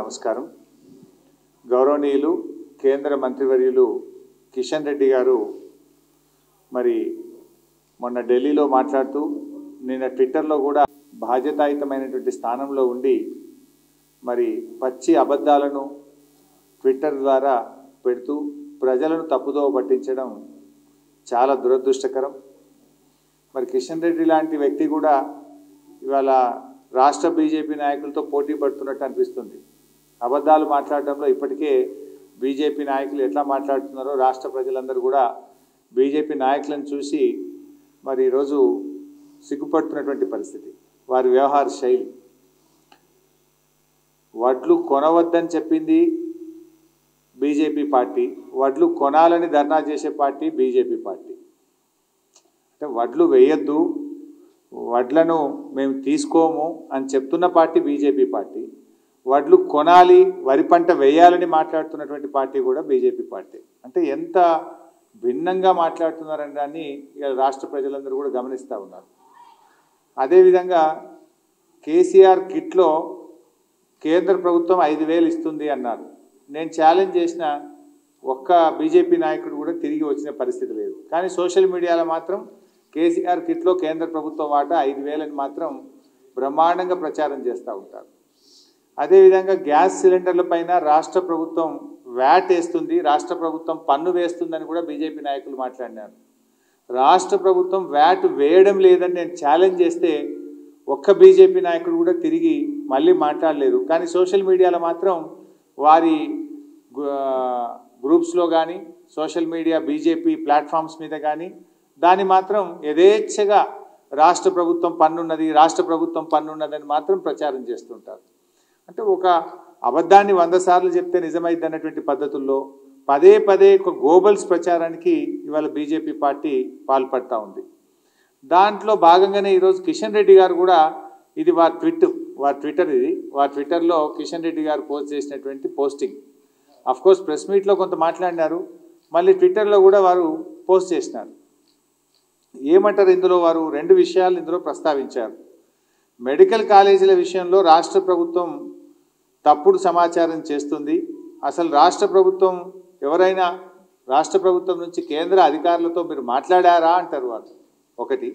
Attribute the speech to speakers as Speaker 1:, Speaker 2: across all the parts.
Speaker 1: నమస్కారం. గౌరవనీయులు కేంద్ర మంత్రివర్యులు కిషన్ రెడ్డి గారు మరి మొన్న ఢిల్లీలో మాట్లాడుతూ నిన్న ట్విట్టర్లో కూడా బాధ్యతాయుతమైనటువంటి స్థానంలో ఉండి మరి పచ్చి అబద్ధాలను ట్విట్టర్ ద్వారా పెడుతూ ప్రజలను తప్పుదోవ పట్టించడం చాలా దురదృష్టకరం. మరి కిషన్ రెడ్డి లాంటి వ్యక్తి కూడా ఇవాళ రాష్ట్ర బీజేపీ నాయకులతో పోటీ పడుతున్నట్టు అనిపిస్తుంది. అబద్ధాలు మాట్లాడడంలో ఇప్పటికే బీజేపీ నాయకులు ఎట్లా మాట్లాడుతున్నారో రాష్ట్ర ప్రజలందరూ కూడా బీజేపీ నాయకులను చూసి మరి ఈరోజు సిగ్గుపడుతున్నటువంటి పరిస్థితి. వారి వ్యవహార శైలి. వడ్లు కొనవద్దని చెప్పింది బీజేపీ పార్టీ. వడ్లు కొనాలని ధర్నా చేసే పార్టీ బీజేపీ పార్టీ. అంటే వడ్లు వేయొద్దు వడ్లను మేము తీసుకోము అని చెప్తున్న పార్టీ బీజేపీ పార్టీ. వడ్లు కొనాలి వరి పంట వేయాలని మాట్లాడుతున్నటువంటి పార్టీ కూడా బీజేపీ పార్టీ. అంటే ఎంత భిన్నంగా మాట్లాడుతున్నారని దాన్ని ఇక రాష్ట్ర ప్రజలందరూ కూడా గమనిస్తూ ఉన్నారు. అదేవిధంగా కేసీఆర్ కిట్లో కేంద్ర ప్రభుత్వం ఐదు వేలు ఇస్తుంది అన్నారు. నేను ఛాలెంజ్ చేసిన ఒక్క బీజేపీ నాయకుడు కూడా తిరిగి వచ్చిన పరిస్థితి లేదు. కానీ సోషల్ మీడియాలో మాత్రం కేసీఆర్ కిట్లో కేంద్ర ప్రభుత్వం వాటా ఐదు వేలని మాత్రం బ్రహ్మాండంగా ప్రచారం చేస్తూ ఉంటారు. అదేవిధంగా గ్యాస్ సిలిండర్ల పైన రాష్ట్ర ప్రభుత్వం వ్యాట్ వేస్తుంది రాష్ట్ర ప్రభుత్వం పన్ను వేస్తుందని కూడా బీజేపీ నాయకులు మాట్లాడినారు. రాష్ట్ర ప్రభుత్వం వ్యాట్ వేయడం లేదని నేను ఛాలెంజ్ చేస్తే ఒక్క బీజేపీ నాయకుడు కూడా తిరిగి మళ్ళీ మాట్లాడలేదు కానీ సోషల్ మీడియాలో మాత్రం వారి గ్రూప్స్లో కానీ సోషల్ మీడియా బీజేపీ ప్లాట్ఫామ్స్ మీద కానీ దాన్ని మాత్రం యథేచ్ఛగా రాష్ట్ర ప్రభుత్వం పన్నున్నది రాష్ట్ర ప్రభుత్వం పన్నున్నదని మాత్రం ప్రచారం చేస్తుంటారు. అంటే ఒక అబద్ధాన్ని వంద సార్లు చెప్తే నిజమైంది అన్నటువంటి పద్ధతుల్లో పదే పదే ఒక గోబల్స్ ప్రచారానికి ఇవాళ బీజేపీ పార్టీ పాల్పడతా ఉంది. దాంట్లో భాగంగానే ఈరోజు కిషన్ రెడ్డి గారు కూడా ఇది వారి ట్విట్ వారి ట్విట్టర్ ఇది. వారి ట్విట్టర్లో కిషన్ రెడ్డి గారు పోస్ట్ చేసినటువంటి పోస్టింగ్. అఫ్ కోర్స్ ప్రెస్ మీట్లో కొంత మాట్లాడినారు. మళ్ళీ ట్విట్టర్లో కూడా వారు పోస్ట్ చేసినారు. ఏమంటారు ఇందులో వారు? రెండు విషయాలు ఇందులో ప్రస్తావించారు. మెడికల్ కాలేజీల విషయంలో రాష్ట్ర ప్రభుత్వం తప్పుడు సమాచారం చేస్తుంది. అసలు రాష్ట్ర ప్రభుత్వం ఎవరైనా రాష్ట్ర ప్రభుత్వం నుంచి కేంద్ర అధికారులతో మీరు మాట్లాడారా అంటారు వారు ఒకటి.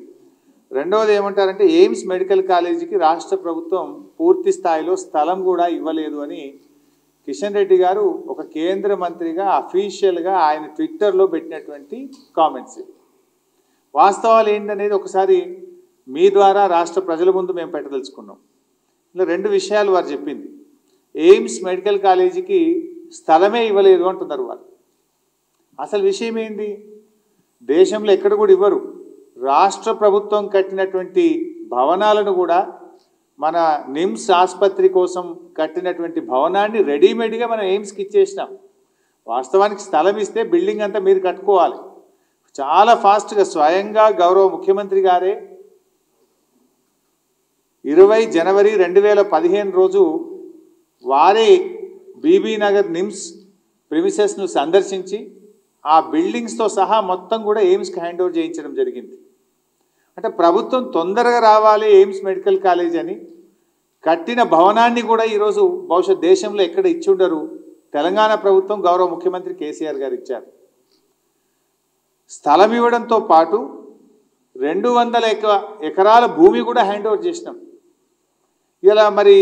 Speaker 1: రెండవది ఏమంటారంటే ఎయిమ్స్ మెడికల్ కాలేజీకి రాష్ట్ర ప్రభుత్వం పూర్తి స్థాయిలో స్థలం కూడా ఇవ్వలేదు అని కిషన్ రెడ్డి గారు ఒక కేంద్ర మంత్రిగా అఫీషియల్గా ఆయన ట్విట్టర్లో పెట్టినటువంటి కామెంట్స్ వాస్తవాలు ఏంటనేది ఒకసారి మీ ద్వారా రాష్ట్ర ప్రజల ముందు మేము పెట్టదలుచుకున్నాం. ఇలా రెండు విషయాలు వారు చెప్పింది. ఎయిమ్స్ మెడికల్ కాలేజీకి స్థలమే ఇవ్వలేదు అంటున్నారు వాళ్ళు. అసలు విషయం ఏంది? దేశంలో ఎక్కడ కూడా ఇవ్వరు. రాష్ట్ర ప్రభుత్వం కట్టినటువంటి భవనాలను కూడా మన నిమ్స్ ఆసుపత్రి కోసం కట్టినటువంటి భవనాన్ని రెడీమేడ్గా మనం ఎయిమ్స్కి ఇచ్చేసినాం. వాస్తవానికి స్థలం ఇస్తే బిల్డింగ్ అంతా మీరు కట్టుకోవాలి. చాలా ఫాస్ట్గా స్వయంగా గౌరవ ముఖ్యమంత్రి గారే ఇరవై జనవరి రెండు వేల పదిహేను రోజు వారే బీబీ నగర్ నిమ్స్ ప్రిమిసెస్ను సందర్శించి ఆ బిల్డింగ్స్తో సహా మొత్తం కూడా ఎయిమ్స్కి హ్యాండ్ ఓవర్ చేయించడం జరిగింది. అంటే ప్రభుత్వం తొందరగా రావాలి ఎయిమ్స్ మెడికల్ కాలేజ్ అని. కట్టిన భవనాన్ని కూడా ఈరోజు బహుశా దేశంలో ఎక్కడ ఇచ్చిండరు. తెలంగాణ ప్రభుత్వం గౌరవ ముఖ్యమంత్రి కేసీఆర్ గారు ఇచ్చారు. స్థలం ఇవ్వడంతో పాటు రెండు వందల ఎక ఎకరాల భూమి కూడా హ్యాండ్ ఓవర్ చేసినాం. ఇలా మరి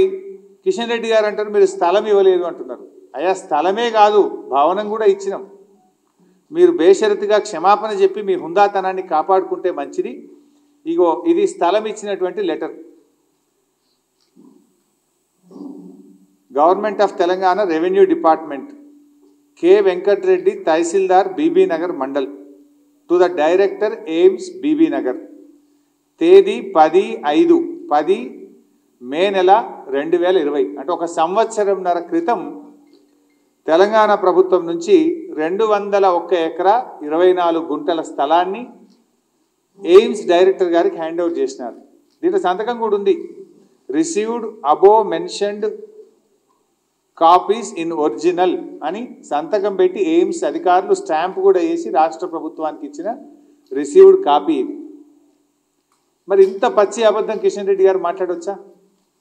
Speaker 1: కిషన్ రెడ్డి గారు అంటారు మీరు స్థలం ఇవ్వలేదు అంటున్నారు. అయ్యా స్థలమే కాదు భవనం కూడా ఇచ్చినాం. మీరు బేషరతుగా క్షమాపణ చెప్పి మీ హుందాతనాన్ని కాపాడుకుంటే మంచిది. ఇగో ఇది స్థలం ఇచ్చినటువంటి letter. Government of Telangana revenue department K Venkatareddy tahsildar B B Nagar mandal to the director AIIMS B B Nagar. తేదీ పది ఐదు పది మే నెల రెండు వేల ఇరవై. అంటే ఒక సంవత్సరంన్నర క్రితం తెలంగాణ ప్రభుత్వం నుంచి రెండు వందల ఒక్క ఎకరా ఇరవై నాలుగు గుంటల స్థలాన్ని ఎయిమ్స్ డైరెక్టర్ గారికి హ్యాండ్ ఓవర్ చేసినారు. దీంట్లో సంతకం కూడా ఉంది. Received above mentioned copies in original అని సంతకం పెట్టి ఎయిమ్స్ అధికారులు స్టాంప్ కూడా వేసి రాష్ట్ర ప్రభుత్వానికి ఇచ్చిన రిసీవ్డ్ కాపీ ఇది. మరి ఇంత పచ్చి అబద్ధం కిషన్ రెడ్డి గారు మాట్లాడొచ్చా?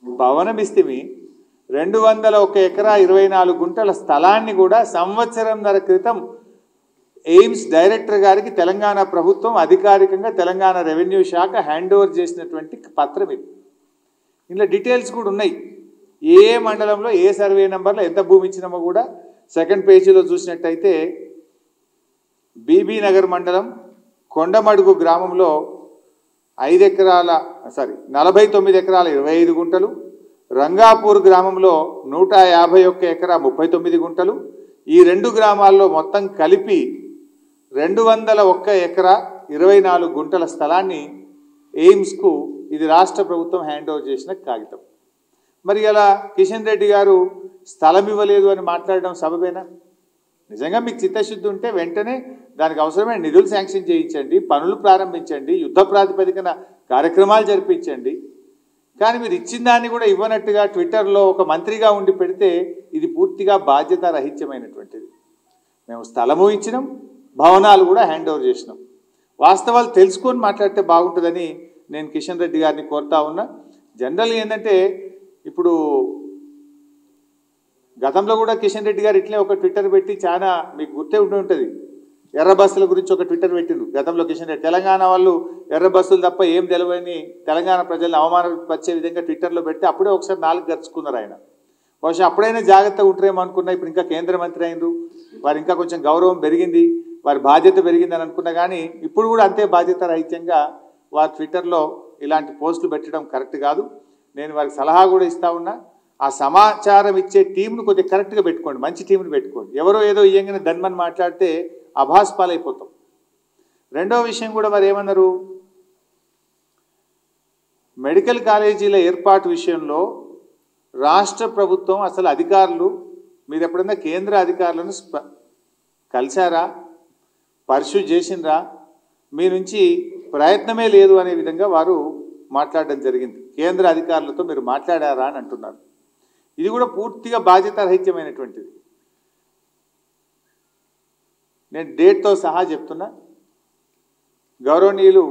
Speaker 1: భవనం ఇస్తేమి రెండు వందల ఒక ఎకరా ఇరవై నాలుగు గుంటల స్థలాన్ని కూడా సంవత్సరం ధర క్రితం ఎయిమ్స్ డైరెక్టర్ గారికి తెలంగాణ ప్రభుత్వం అధికారికంగా తెలంగాణ రెవెన్యూ శాఖ హ్యాండ్ ఓవర్ చేసినటువంటి పత్రం ఇది. ఇందులో డీటెయిల్స్ కూడా ఉన్నాయి. ఏ మండలంలో ఏ సర్వే నెంబర్లో ఎంత భూమి ఇచ్చినామో కూడా సెకండ్ పేజీలో చూసినట్టయితే బీబీ నగర్ మండలం కొండమడుగు గ్రామంలో ఐదు ఎకరాల సారీ నలభై తొమ్మిది ఎకరాల ఇరవై ఐదు గుంటలు రంగాపూర్ గ్రామంలో నూట యాభై ఒక్క ఎకరా ముప్పై తొమ్మిది గుంటలు ఈ రెండు గ్రామాల్లో మొత్తం కలిపి రెండు వందల ఒక్క ఎకరా ఇరవై నాలుగు గుంటల స్థలాన్ని ఎయిమ్స్కు ఇది రాష్ట్ర ప్రభుత్వం హ్యాండ్ ఓవర్ చేసిన కాగితం. మరి అలా కిషన్ రెడ్డి గారు స్థలం ఇవ్వలేదు అని మాట్లాడడం సబబేనా? నిజంగా మీకు చిత్తశుద్ధి ఉంటే వెంటనే దానికి అవసరమైన నిధులు శాంక్షన్ చేయించండి పనులు ప్రారంభించండి యుద్ధ ప్రాతిపదికన కార్యక్రమాలు జరిపించండి. కానీ మీరు ఇచ్చిన దాన్ని కూడా ఇవ్వనట్టుగా ట్విట్టర్లో ఒక మంత్రిగా ఉండి పెడితే ఇది పూర్తిగా బాధ్యత రహిత్యమైనటువంటిది మేము స్థలము ఇచ్చినాం భవనాలు కూడా హ్యాండ్ ఓవర్ చేసినాం. వాస్తవాలు తెలుసుకొని మాట్లాడితే బాగుంటుందని నేను కిషన్ రెడ్డి గారిని కోరుతా ఉన్నా. జనరల్గా ఏంటంటే ఇప్పుడు గతంలో కూడా కిషన్ రెడ్డి గారు ఇట్లే ఒక ట్విట్టర్ పెట్టి చాలా మీకు గుర్తే ఉండి ఉంటుంది. ఎర్ర బస్సుల గురించి ఒక ట్విట్టర్ పెట్టిండు. గతంలో కిషన్ రెడ్డి తెలంగాణ వాళ్ళు ఎర్ర బస్సులు తప్ప ఏం తెలియని తెలంగాణ ప్రజల్ని అవమానపరిచే విధంగా ట్విట్టర్లో పెడితే అప్పుడే ఒకసారి నాలుగు గరుచుకున్నారు ఆయన. బహుశా అప్పుడైనా జాగ్రత్తగా ఉంటారేమో అనుకున్నా ఇప్పుడు ఇంకా కేంద్ర మంత్రి అయినరు వారు ఇంకా కొంచెం గౌరవం పెరిగింది. వారి బాధ్యత పెరిగిందని అనుకున్నా కానీ ఇప్పుడు కూడా అంతే బాధ్యత రహిత్యంగా వారు ట్విట్టర్లో ఇలాంటి పోస్టులు పెట్టడం కరెక్ట్ కాదు. నేను వారికి సలహా కూడా ఇస్తా ఉన్నా. ఆ సమాచారం ఇచ్చే టీంను కొద్దిగా కరెక్ట్గా పెట్టుకోండి. మంచి టీంని పెట్టుకోండి. ఎవరో ఏదో ఇయ్యంగానే ధన్మని మాట్లాడితే అభాస్ పాలైపోతాం రెండో విషయం కూడా వారు ఏమన్నారు? మెడికల్ కాలేజీల ఏర్పాటు విషయంలో రాష్ట్ర ప్రభుత్వం అసలు అధికారులు మీరు ఎప్పుడైనా కేంద్ర అధికారులను కలిశారా? పరిశు చేసిండ్రా? మీ నుంచి ప్రయత్నమే లేదు అనే విధంగా వారు మాట్లాడడం జరిగింది. కేంద్ర అధికారులతో మీరు మాట్లాడారా అని అంటున్నారు. ఇది కూడా పూర్తిగా బాధ్యతారహిత్యమైనటువంటిది. నేను డేట్తో సహా చెప్తున్నా. గౌరవనీయులు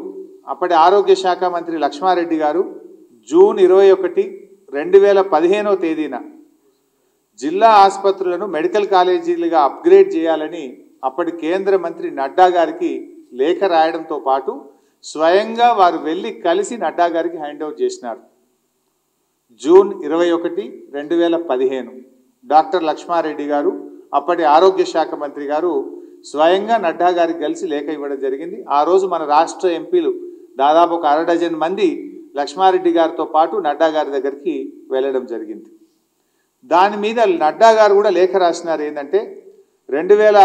Speaker 1: అప్పటి ఆరోగ్య శాఖ మంత్రి లక్ష్మారెడ్డి గారు జూన్ ఇరవై ఒకటి రెండు వేల పదిహేనవ తేదీన జిల్లా ఆసుపత్రులను మెడికల్ కాలేజీలుగా అప్గ్రేడ్ చేయాలని అప్పటి కేంద్ర మంత్రి నడ్డా గారికి లేఖ రాయడంతో పాటు స్వయంగా వారు వెళ్ళి కలిసి నడ్డా గారికి హ్యాండ్ ఓవర్ చేసినారు. జూన్ ఇరవై ఒకటి రెండు వేల పదిహేను. డాక్టర్ లక్ష్మారెడ్డి గారు అప్పటి ఆరోగ్య శాఖ మంత్రి గారు స్వయంగా నడ్డా గారికి కలిసి లేఖ ఇవ్వడం జరిగింది. ఆ రోజు మన రాష్ట్ర ఎంపీలు దాదాపు ఒక అర డజన్ మంది లక్ష్మారెడ్డి గారితో పాటు నడ్డా గారి దగ్గరికి వెళ్ళడం జరిగింది. దాని మీద నడ్డా గారు కూడా లేఖ రాసినారు ఏంటంటే రెండు వేల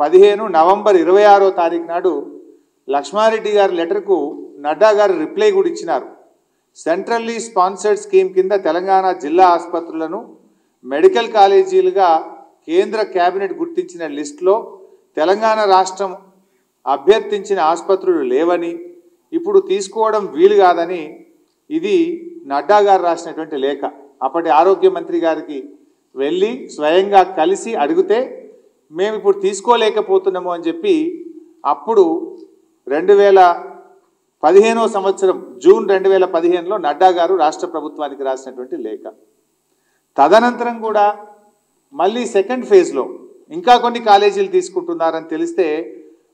Speaker 1: పదిహేను నవంబర్ ఇరవై ఆరో తారీఖు నాడు లక్ష్మారెడ్డి గారి లెటర్కు నడ్డా గారు రిప్లై కూడా ఇచ్చినారు. సెంట్రల్లీ స్పాన్సర్డ్ స్కీమ్ కింద తెలంగాణ జిల్లా ఆసుపత్రులను మెడికల్ కాలేజీలుగా కేంద్ర కేబినెట్ గుర్తించిన లిస్టులో తెలంగాణ రాష్ట్రం అభ్యర్థించిన ఆసుపత్రులు లేవని ఇప్పుడు తీసుకోవడం వీలు కాదని ఇది నడ్డా గారు రాసినటువంటి లేఖ. అప్పటి ఆరోగ్య మంత్రి గారికి వెళ్ళి స్వయంగా కలిసి అడిగితే మేము ఇప్పుడు తీసుకోలేకపోతున్నాము అని చెప్పి అప్పుడు రెండు వేల పదిహేనో సంవత్సరం జూన్ రెండు వేల పదిహేనులో నడ్డా గారు రాష్ట్ర ప్రభుత్వానికి రాసినటువంటి లేఖ. తదనంతరం కూడా మళ్ళీ సెకండ్ ఫేజ్లో ఇంకా కొన్ని కాలేజీలు తీసుకుంటున్నారని తెలిస్తే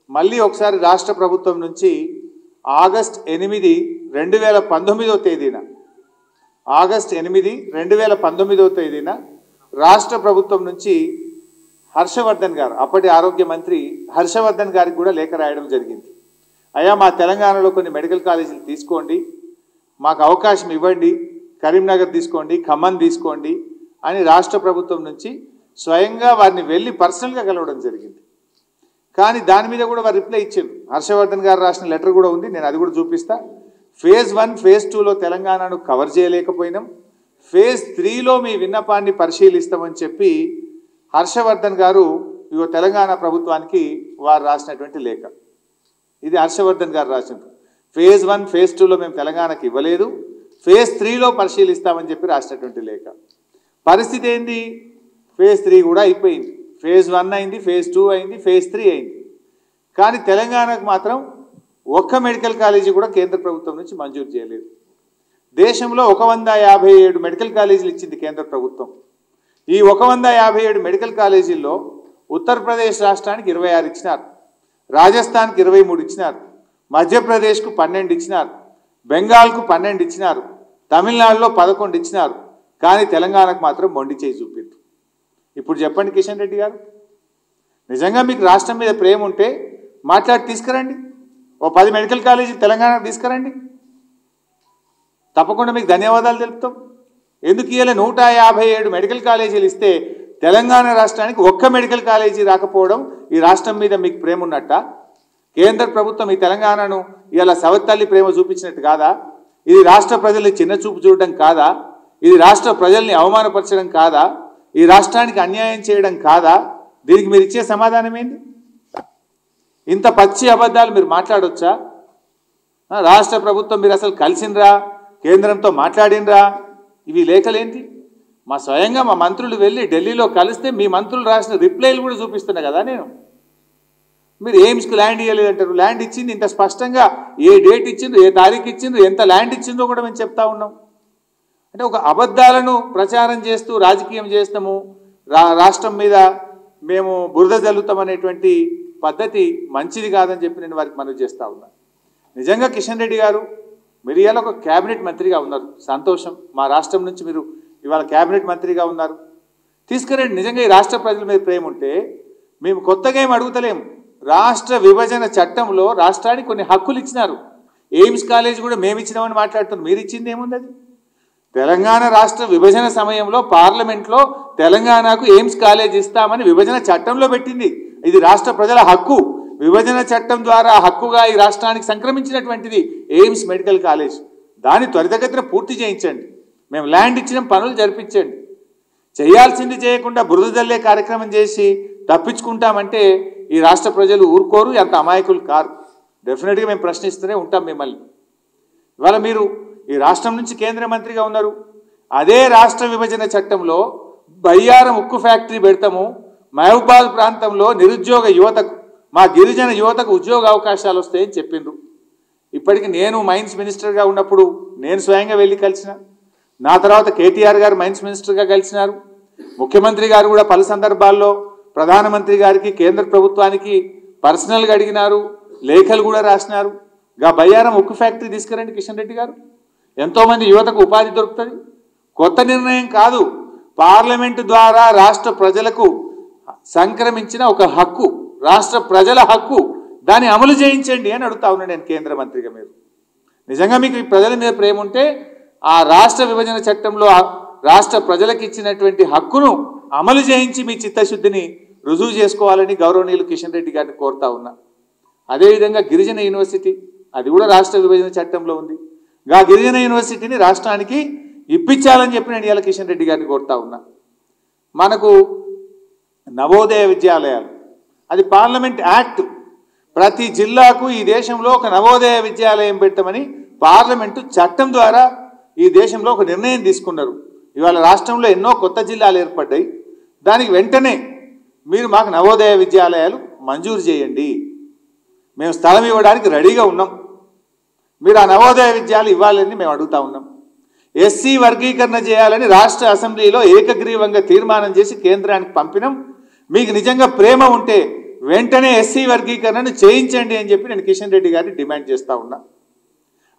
Speaker 1: మళ్ళీ ఒకసారి రాష్ట్ర ప్రభుత్వం నుంచి ఆగస్ట్ ఎనిమిది రెండు వేల పంతొమ్మిదో తేదీన ఆగస్ట్ ఎనిమిది రెండు వేల పంతొమ్మిదో తేదీన రాష్ట్ర ప్రభుత్వం నుంచి హర్షవర్ధన్ గారు అప్పటి ఆరోగ్య మంత్రి హర్షవర్ధన్ గారికి కూడా లేఖ రాయడం జరిగింది. అయ్యా మా తెలంగాణలో కొన్ని మెడికల్ కాలేజీలు తీసుకోండి మాకు అవకాశం ఇవ్వండి కరీంనగర్ తీసుకోండి ఖమ్మం తీసుకోండి అని రాష్ట్ర ప్రభుత్వం నుంచి స్వయంగా వారిని వెళ్ళి పర్సనల్గా కలవడం జరిగింది. కానీ దాని మీద కూడా వారు రిప్లై ఇచ్చారు. హర్షవర్ధన్ గారు రాసిన లెటర్ కూడా ఉంది నేను అది కూడా చూపిస్తా. ఫేజ్ వన్ ఫేజ్ టూలో తెలంగాణను కవర్ చేయలేకపోయినాం. ఫేజ్ త్రీలో మీ విన్నపాన్ని పరిశీలిస్తామని చెప్పి హర్షవర్ధన్ గారు ఇగో తెలంగాణ ప్రభుత్వానికి వారు రాసినటువంటి లేఖ. ఇది హర్షవర్ధన్ గారు రాసిన ఫేజ్ వన్ ఫేజ్ టూలో మేము తెలంగాణకి ఇవ్వలేదు. ఫేజ్ త్రీలో పరిశీలిస్తామని చెప్పి రాసినటువంటి లేఖ. పరిస్థితి ఏంది? ఫేజ్ త్రీ కూడా అయిపోయింది. ఫేజ్ వన్ అయింది ఫేజ్ టూ అయింది ఫేజ్ త్రీ అయింది. కానీ తెలంగాణకు మాత్రం ఒక్క మెడికల్ కాలేజీ కూడా కేంద్ర ప్రభుత్వం నుంచి మంజూరు చేయలేదు. దేశంలో ఒక వంద యాభై ఏడు మెడికల్ కాలేజీలు ఇచ్చింది కేంద్ర ప్రభుత్వం. ఈ ఒక వంద యాభై ఏడు మెడికల్ కాలేజీల్లో ఉత్తరప్రదేశ్ రాష్ట్రానికి ఇరవై ఆరు ఇచ్చినారు. రాజస్థాన్కి ఇరవై మూడు ఇచ్చినారు. మధ్యప్రదేశ్కు పన్నెండు ఇచ్చినారు. బెంగాల్కు పన్నెండు ఇచ్చినారు. తమిళనాడులో పదకొండు ఇచ్చినారు. కానీ తెలంగాణకు మాత్రం మొండి చేయి చూపింది ఇప్పుడు చెప్పండి కిషన్ రెడ్డి గారు. నిజంగా మీకు రాష్ట్రం మీద ప్రేమ ఉంటే మాట్లాడి తీసుకురండి. ఓ పది మెడికల్ కాలేజీ తెలంగాణకు తీసుకురండి. తప్పకుండా మీకు ధన్యవాదాలు తెలుపుతాం. ఎందుకు ఇవాళ నూట యాభై ఏడు మెడికల్ కాలేజీలు ఇస్తే తెలంగాణ రాష్ట్రానికి ఒక్క మెడికల్ కాలేజీ రాకపోవడం ఈ రాష్ట్రం మీద మీకు ప్రేమ ఉన్నట్ట? కేంద్ర ప్రభుత్వం ఈ తెలంగాణను ఇవాళ సవత్తల్లి ప్రేమ చూపించినట్టు కాదా? ఇది రాష్ట్ర ప్రజల్ని చిన్న చూపు చూడడం కాదా? ఇది రాష్ట్ర ప్రజల్ని అవమానపరచడం కాదా? ఈ రాష్ట్రానికి అన్యాయం చేయడం కాదా? దీనికి మీరు ఇచ్చే సమాధానం ఏంటి ఇంత పచ్చి అబద్ధాలు మీరు మాట్లాడొచ్చా? రాష్ట్ర ప్రభుత్వం మీరు అసలు కలిసిండ్రా? కేంద్రంతో మాట్లాడినరా ఇవి లేఖలేంటి? మా స్వయంగా మా మంత్రులు వెళ్ళి ఢిల్లీలో కలిస్తే మీ మంత్రులు రాసిన రిప్లైలు కూడా చూపిస్తున్నా కదా నేను. మీరు ఎయిమ్స్కి ల్యాండ్ ఇవ్వలేదంటారు ల్యాండ్ ఇచ్చింది ఇంత స్పష్టంగా ఏ డేట్ ఇచ్చిండ్రు? ఏ తారీఖు ఇచ్చిండ్రు? ఎంత ల్యాండ్ ఇచ్చిందో కూడా మేము చెప్తా ఉన్నాం. అంటే ఒక అబద్ధాలను ప్రచారం చేస్తూ రాజకీయం చేస్తాము రా రాష్ట్రం మీద మేము బురద జల్లుతామనేటువంటి పద్ధతి మంచిది కాదని చెప్పి నేను వారికి మనవి చేస్తా ఉన్నాను నిజంగా కిషన్ రెడ్డి గారు మీరు ఇవాళ ఒక క్యాబినెట్ మంత్రిగా ఉన్నారు. సంతోషం. మా రాష్ట్రం నుంచి మీరు ఇవాళ క్యాబినెట్ మంత్రిగా ఉన్నారు. తీసుకురండి నిజంగా ఈ రాష్ట్ర ప్రజల మీద ప్రేమ ఉంటే మేము కొత్తగా ఏం అడుగుతలేము. రాష్ట్ర విభజన చట్టంలో రాష్ట్రానికి కొన్ని హక్కులు ఇచ్చినారు. ఎయిమ్స్ కాలేజ్ కూడా మేము ఇచ్చినామని మాట్లాడుతున్నాం మీరు ఇచ్చింది ఏముంది అది? తెలంగాణ రాష్ట్ర విభజన సమయంలో పార్లమెంట్లో తెలంగాణకు ఎయిమ్స్ కాలేజ్ ఇస్తామని విభజన చట్టంలో పెట్టింది. ఇది రాష్ట్ర ప్రజల హక్కు. విభజన చట్టం ద్వారా హక్కుగా ఈ రాష్ట్రానికి సంక్రమించినటువంటిది ఎయిమ్స్ మెడికల్ కాలేజ్. దాన్ని త్వరితగతిన పూర్తి చేయించండి. మేము ల్యాండ్ ఇచ్చిన పనులు జరిపించండి. చేయాల్సింది చేయకుండా బురద జల్లే కార్యక్రమం చేసి తప్పించుకుంటామంటే ఈ రాష్ట్ర ప్రజలు ఊరుకోరు ఎంత అమాయకులు కారు. డెఫినెట్గా మేము ప్రశ్నిస్తూనే ఉంటాం మిమ్మల్ని. ఇవాళ మీరు ఈ రాష్ట్రం నుంచి కేంద్ర మంత్రిగా ఉన్నారు. అదే రాష్ట్ర విభజన చట్టంలో బయ్యారం ఉక్కు ఫ్యాక్టరీ పెడతాము. మహబూబాద్ ప్రాంతంలో నిరుద్యోగ యువతకు మా గిరిజన యువతకు ఉద్యోగ అవకాశాలు వస్తాయని చెప్పిండ్రు. ఇప్పటికి నేను మైన్స్ మినిస్టర్గా ఉన్నప్పుడు నేను స్వయంగా వెళ్ళి కలిసిన నా తర్వాత కేటీఆర్ గారు మైన్స్ మినిస్టర్గా కలిసినారు. ముఖ్యమంత్రి గారు కూడా పలు సందర్భాల్లో ప్రధానమంత్రి గారికి కేంద్ర ప్రభుత్వానికి పర్సనల్గా అడిగినారు లేఖలు కూడా రాసినారు. గా బయ్యారం ఉక్కు ఫ్యాక్టరీ తీసుకురండి కిషన్ రెడ్డి గారు. ఎంతోమంది యువతకు ఉపాధి దొరుకుతుంది? కొత్త నిర్ణయం కాదు. పార్లమెంటు ద్వారా రాష్ట్ర ప్రజలకు సంక్రమించిన ఒక హక్కు రాష్ట్ర ప్రజల హక్కు దాన్ని అమలు చేయించండి అని అడుగుతా ఉన్నాను నేను కేంద్ర మంత్రిగా మీరు. నిజంగా మీకు ప్రజల మీద ప్రేమ ఉంటే ఆ రాష్ట్ర విభజన చట్టంలో రాష్ట్ర ప్రజలకు ఇచ్చినటువంటి హక్కును అమలు చేయించి మీ చిత్తశుద్ధిని రుజువు చేసుకోవాలని గౌరవనీయులు కిషన్ రెడ్డి గారిని కోరుతా ఉన్నా. అదేవిధంగా గిరిజన యూనివర్సిటీ అది కూడా రాష్ట్ర విభజన చట్టంలో ఉంది. గా గిరిజన యూనివర్సిటీని రాష్ట్రానికి ఇప్పించాలని చెప్పి నేను ఇవాళ కిషన్ రెడ్డి గారిని కోరుతా ఉన్నా. మనకు నవోదయ విద్యాలయాలు అది పార్లమెంట్ యాక్ట్. ప్రతి జిల్లాకు ఈ దేశంలో ఒక నవోదయ విద్యాలయం పెట్టమని పార్లమెంటు చట్టం ద్వారా ఈ దేశంలో ఒక నిర్ణయం తీసుకున్నారు. ఇవాళ రాష్ట్రంలో ఎన్నో కొత్త జిల్లాలు ఏర్పడ్డాయి. దానికి వెంటనే మీరు మాకు నవోదయ విద్యాలయాలు మంజూరు చేయండి. మేము స్థలం ఇవ్వడానికి రెడీగా ఉన్నాం. మీరు ఆ నవోదయ విద్యాలు ఇవ్వాలని మేము అడుగుతా ఉన్నాం. ఎస్సీ వర్గీకరణ చేయాలని రాష్ట్ర అసెంబ్లీలో ఏకగ్రీవంగా తీర్మానం చేసి కేంద్రానికి పంపినాం. మీకు నిజంగా ప్రేమ ఉంటే వెంటనే ఎస్సీ వర్గీకరణను చేయించండి అని చెప్పి నేను కిషన్ రెడ్డి గారిని డిమాండ్ చేస్తూ ఉన్నా.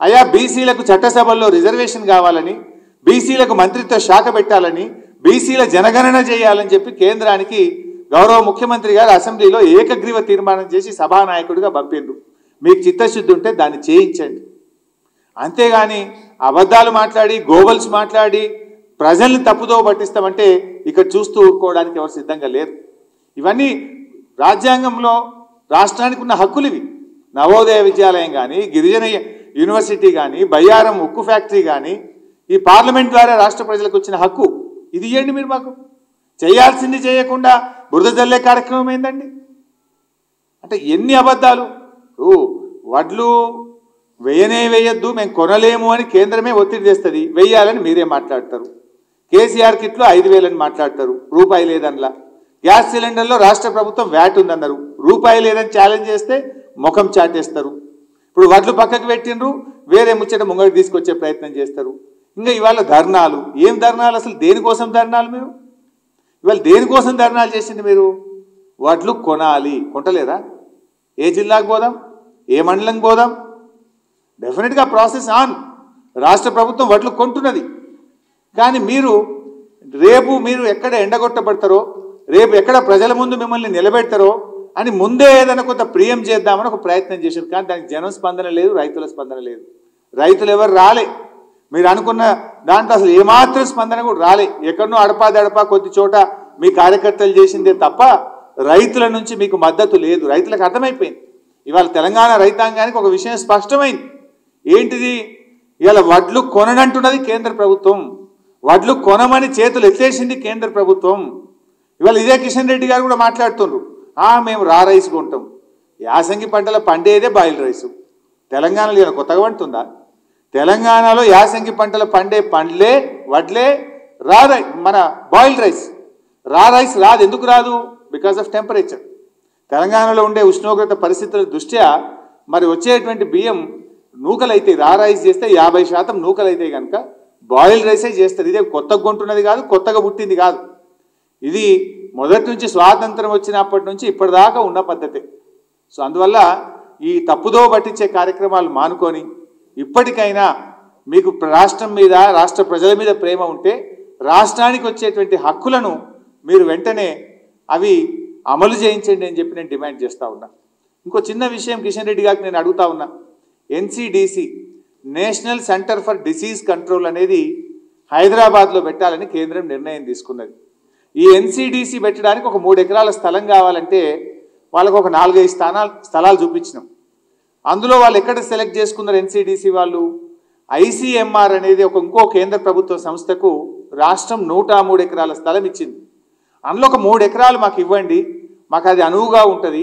Speaker 1: అయా బీసీలకు చట్టసభల్లో రిజర్వేషన్ కావాలని బీసీలకు మంత్రిత్వ శాఖ పెట్టాలని బీసీల జనగణన చేయాలని చెప్పి కేంద్రానికి గౌరవ ముఖ్యమంత్రి గారు అసెంబ్లీలో ఏకగ్రీవ తీర్మానం చేసి సభానాయకుడిగా పంపిండ్రు మీకు చిత్తశుద్ధి ఉంటే దాన్ని చేయించండి. అంతేగాని అబద్ధాలు మాట్లాడి గోబల్స్ మాట్లాడి ప్రజల్ని తప్పుదో పట్టిస్తామంటే ఇక్కడ చూస్తూ ఊరుకోవడానికి ఎవరు సిద్ధంగా లేరు. ఇవన్నీ రాజ్యాంగంలో రాష్ట్రానికి ఉన్న హక్కులు ఇవి. నవోదయ విద్యాలయం కానీ గిరిజన యూనివర్సిటీ కానీ బయ్యారం ఉక్కు ఫ్యాక్టరీ కానీ ఈ పార్లమెంట్ ద్వారా రాష్ట్ర ప్రజలకు వచ్చిన హక్కు. ఇది ఇవ్వండి మీరు మాకు. చేయాల్సింది చేయకుండా బురద జల్లే కార్యక్రమం ఏందండి? అంటే ఎన్ని అబద్ధాలు? వడ్లు వేయనే వేయొద్దు మేము కొనలేము అని కేంద్రమే ఒత్తిడి చేస్తుంది. వేయాలని మీరే మాట్లాడతారు. కేసీఆర్ కిట్లో ఐదు వేలని మాట్లాడతారు. రూపాయి లేదనలా. గ్యాస్ సిలిండర్లో రాష్ట్ర ప్రభుత్వం వ్యాట్ ఉందన్నారు. రూపాయి లేదని ఛాలెంజ్ చేస్తే ముఖం చాటేస్తారు. ఇప్పుడు వడ్లు పక్కకు పెట్టిండ్రు వేరే ముచ్చట ముంగడికి తీసుకొచ్చే ప్రయత్నం చేస్తారు. ఇంకా ఇవాళ ధర్నాలు. ఏం ధర్నాలు అసలు? దేనికోసం ధర్నాలు మీరు? ఇవాళ దేనికోసం ధర్నాలు చేసింది మీరు? వడ్లు కొనాలి. కొంటలేదా? ఏ జిల్లాకు పోదాం? ఏ మండలం పోదాం? డెఫినెట్గా ప్రాసెస్ ఆన్ రాష్ట్ర ప్రభుత్వం వడ్లు కొంటున్నది. కానీ మీరు రేపు మీరు ఎక్కడ ఎండగొట్టబడతారో రేపు ఎక్కడ ప్రజల ముందు మిమ్మల్ని నిలబెడతారో అని ముందే ఏదైనా కొంత ప్రియం చేద్దామని ఒక ప్రయత్నం చేశారు. కానీ దానికి జనం స్పందన లేదు రైతుల స్పందన లేదు. రైతులు ఎవరు రాలే. మీరు అనుకున్న దాంట్లో అసలు ఏమాత్రం స్పందన కూడా రాలే. ఎక్కడనో అడపా దడపా కొద్ది చోట మీ కార్యకర్తలు చేసిందే తప్ప రైతుల నుంచి మీకు మద్దతు లేదు. రైతులకు అర్థమైపోయింది. ఇవాళ తెలంగాణ రైతాంగానికి ఒక విషయం స్పష్టమైంది. ఏంటిది? ఇవాళ వడ్లు కొననంటున్నది కేంద్ర ప్రభుత్వం. వడ్లు కొనమని చేతులు ఎత్తేసింది కేంద్ర ప్రభుత్వం. ఇవాళ ఇదే కిషన్ రెడ్డి గారు కూడా మాట్లాడుతుండ్రు. ఆ మేము రా రైస్ కొంటాం. యాసంగి పంటల పండేదే బాయిల్ రైసు. తెలంగాణలో ఇలా కొత్తగా పండుతుందా? తెలంగాణలో యాసంగి పంటల పండే పండ్లే వడ్లే రా మన బాయిల్ రైస్. రా రైస్ రాదు. ఎందుకు రాదు? Because of temperature. తెలంగాణలో ఉండే ఉష్ణోగ్రత పరిస్థితుల దృష్ట్యా మరి వచ్చేటువంటి బియ్యం నూకలైతే రా రైస్ చేస్తే యాభై శాతం నూకలైతే కనుక బాయిల్ రైసే చేస్తారు. ఇదే కొత్తగా కొంటున్నది కాదు కొత్తగా పుట్టింది కాదు. ఇది మొదటి నుంచి స్వాతంత్రం వచ్చినప్పటి నుంచి ఇప్పటిదాకా ఉన్న పద్ధతి. సో అందువల్ల ఈ తప్పుదో పట్టించే కార్యక్రమాలు మానుకొని ఇప్పటికైనా మీకు రాష్ట్రం మీద రాష్ట్ర ప్రజల మీద ప్రేమ ఉంటే రాష్ట్రానికి వచ్చేటువంటి హక్కులను మీరు వెంటనే అవి అమలు చేయించండి అని చెప్పి నేను డిమాండ్ చేస్తూ ఉన్నా. ఇంకో చిన్న విషయం కిషన్ రెడ్డి గారికి నేను అడుగుతా ఉన్నా. NCDC national centre for disease control అనేది హైదరాబాద్లో పెట్టాలని కేంద్రం నిర్ణయం తీసుకున్నది. ఈ ఎన్సిడిసి పెట్టడానికి ఒక మూడు ఎకరాల స్థలం కావాలంటే వాళ్ళకు ఒక నాలుగైదు స్థానాలు స్థలాలు చూపించినాం. అందులో వాళ్ళు ఎక్కడ సెలెక్ట్ చేసుకున్నారు ఎన్సిడిసి వాళ్ళు? ఐసీఎంఆర్ అనేది ఒక ఇంకో కేంద్ర ప్రభుత్వ సంస్థకు రాష్ట్రం నూట మూడు ఎకరాల స్థలం ఇచ్చింది. అందులో ఒక మూడు ఎకరాలు మాకు ఇవ్వండి. మాకు అది అనువుగా ఉంటుంది.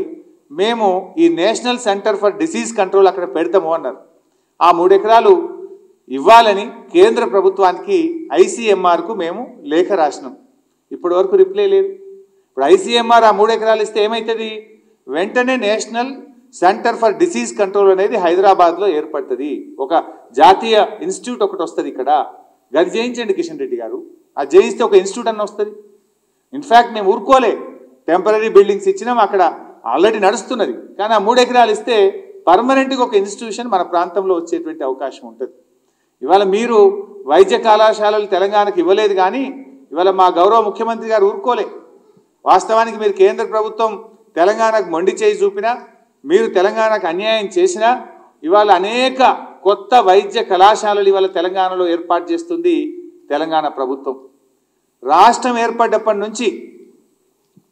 Speaker 1: మేము ఈ national centre for disease control అక్కడ పెడతాము అన్నారు. ఆ మూడు ఎకరాలు ఇవ్వాలని కేంద్ర ప్రభుత్వానికి ఐసీఎంఆర్కు మేము లేఖ రాసినాం. ఇప్పటి వరకు రిప్లై లేదు. ఇప్పుడు ఐసీఎంఆర్ ఆ మూడు ఎకరాలు ఇస్తే ఏమవుతుంది వెంటనే national centre for disease control అనేది హైదరాబాద్లో ఏర్పడుతుంది. ఒక జాతీయ ఇన్స్టిట్యూట్ ఒకటి వస్తుంది ఇక్కడ. గది జయించండి కిషన్ రెడ్డి గారు. అది జయిస్తే ఒక ఇన్స్టిట్యూట్ అన్న వస్తుంది. ఇన్ఫ్యాక్ట్ మేము ఊరుకోలే. టెంపరీ బిల్డింగ్స్ ఇచ్చినాం అక్కడ ఆల్రెడీ నడుస్తున్నది. కానీ ఆ మూడు ఎకరాలు ఇస్తే పర్మనెంట్గా ఒక ఇన్స్టిట్యూషన్ మన ప్రాంతంలో వచ్చేటువంటి అవకాశం ఉంటుంది. ఇవాళ మీరు వైద్య కళాశాలలు తెలంగాణకు ఇవ్వలేదు కానీ ఇవాళ మా గౌరవ ముఖ్యమంత్రి గారు ఊరుకోలే. వాస్తవానికి మీరు కేంద్ర ప్రభుత్వం తెలంగాణకు మొండి చేయి చూపినా మీరు తెలంగాణకు అన్యాయం చేసినా ఇవాళ అనేక కొత్త వైద్య కళాశాలలు ఇవాళ తెలంగాణలో ఏర్పాటు చేస్తుంది తెలంగాణ ప్రభుత్వం. రాష్ట్రం ఏర్పడ్డప్పటి నుంచి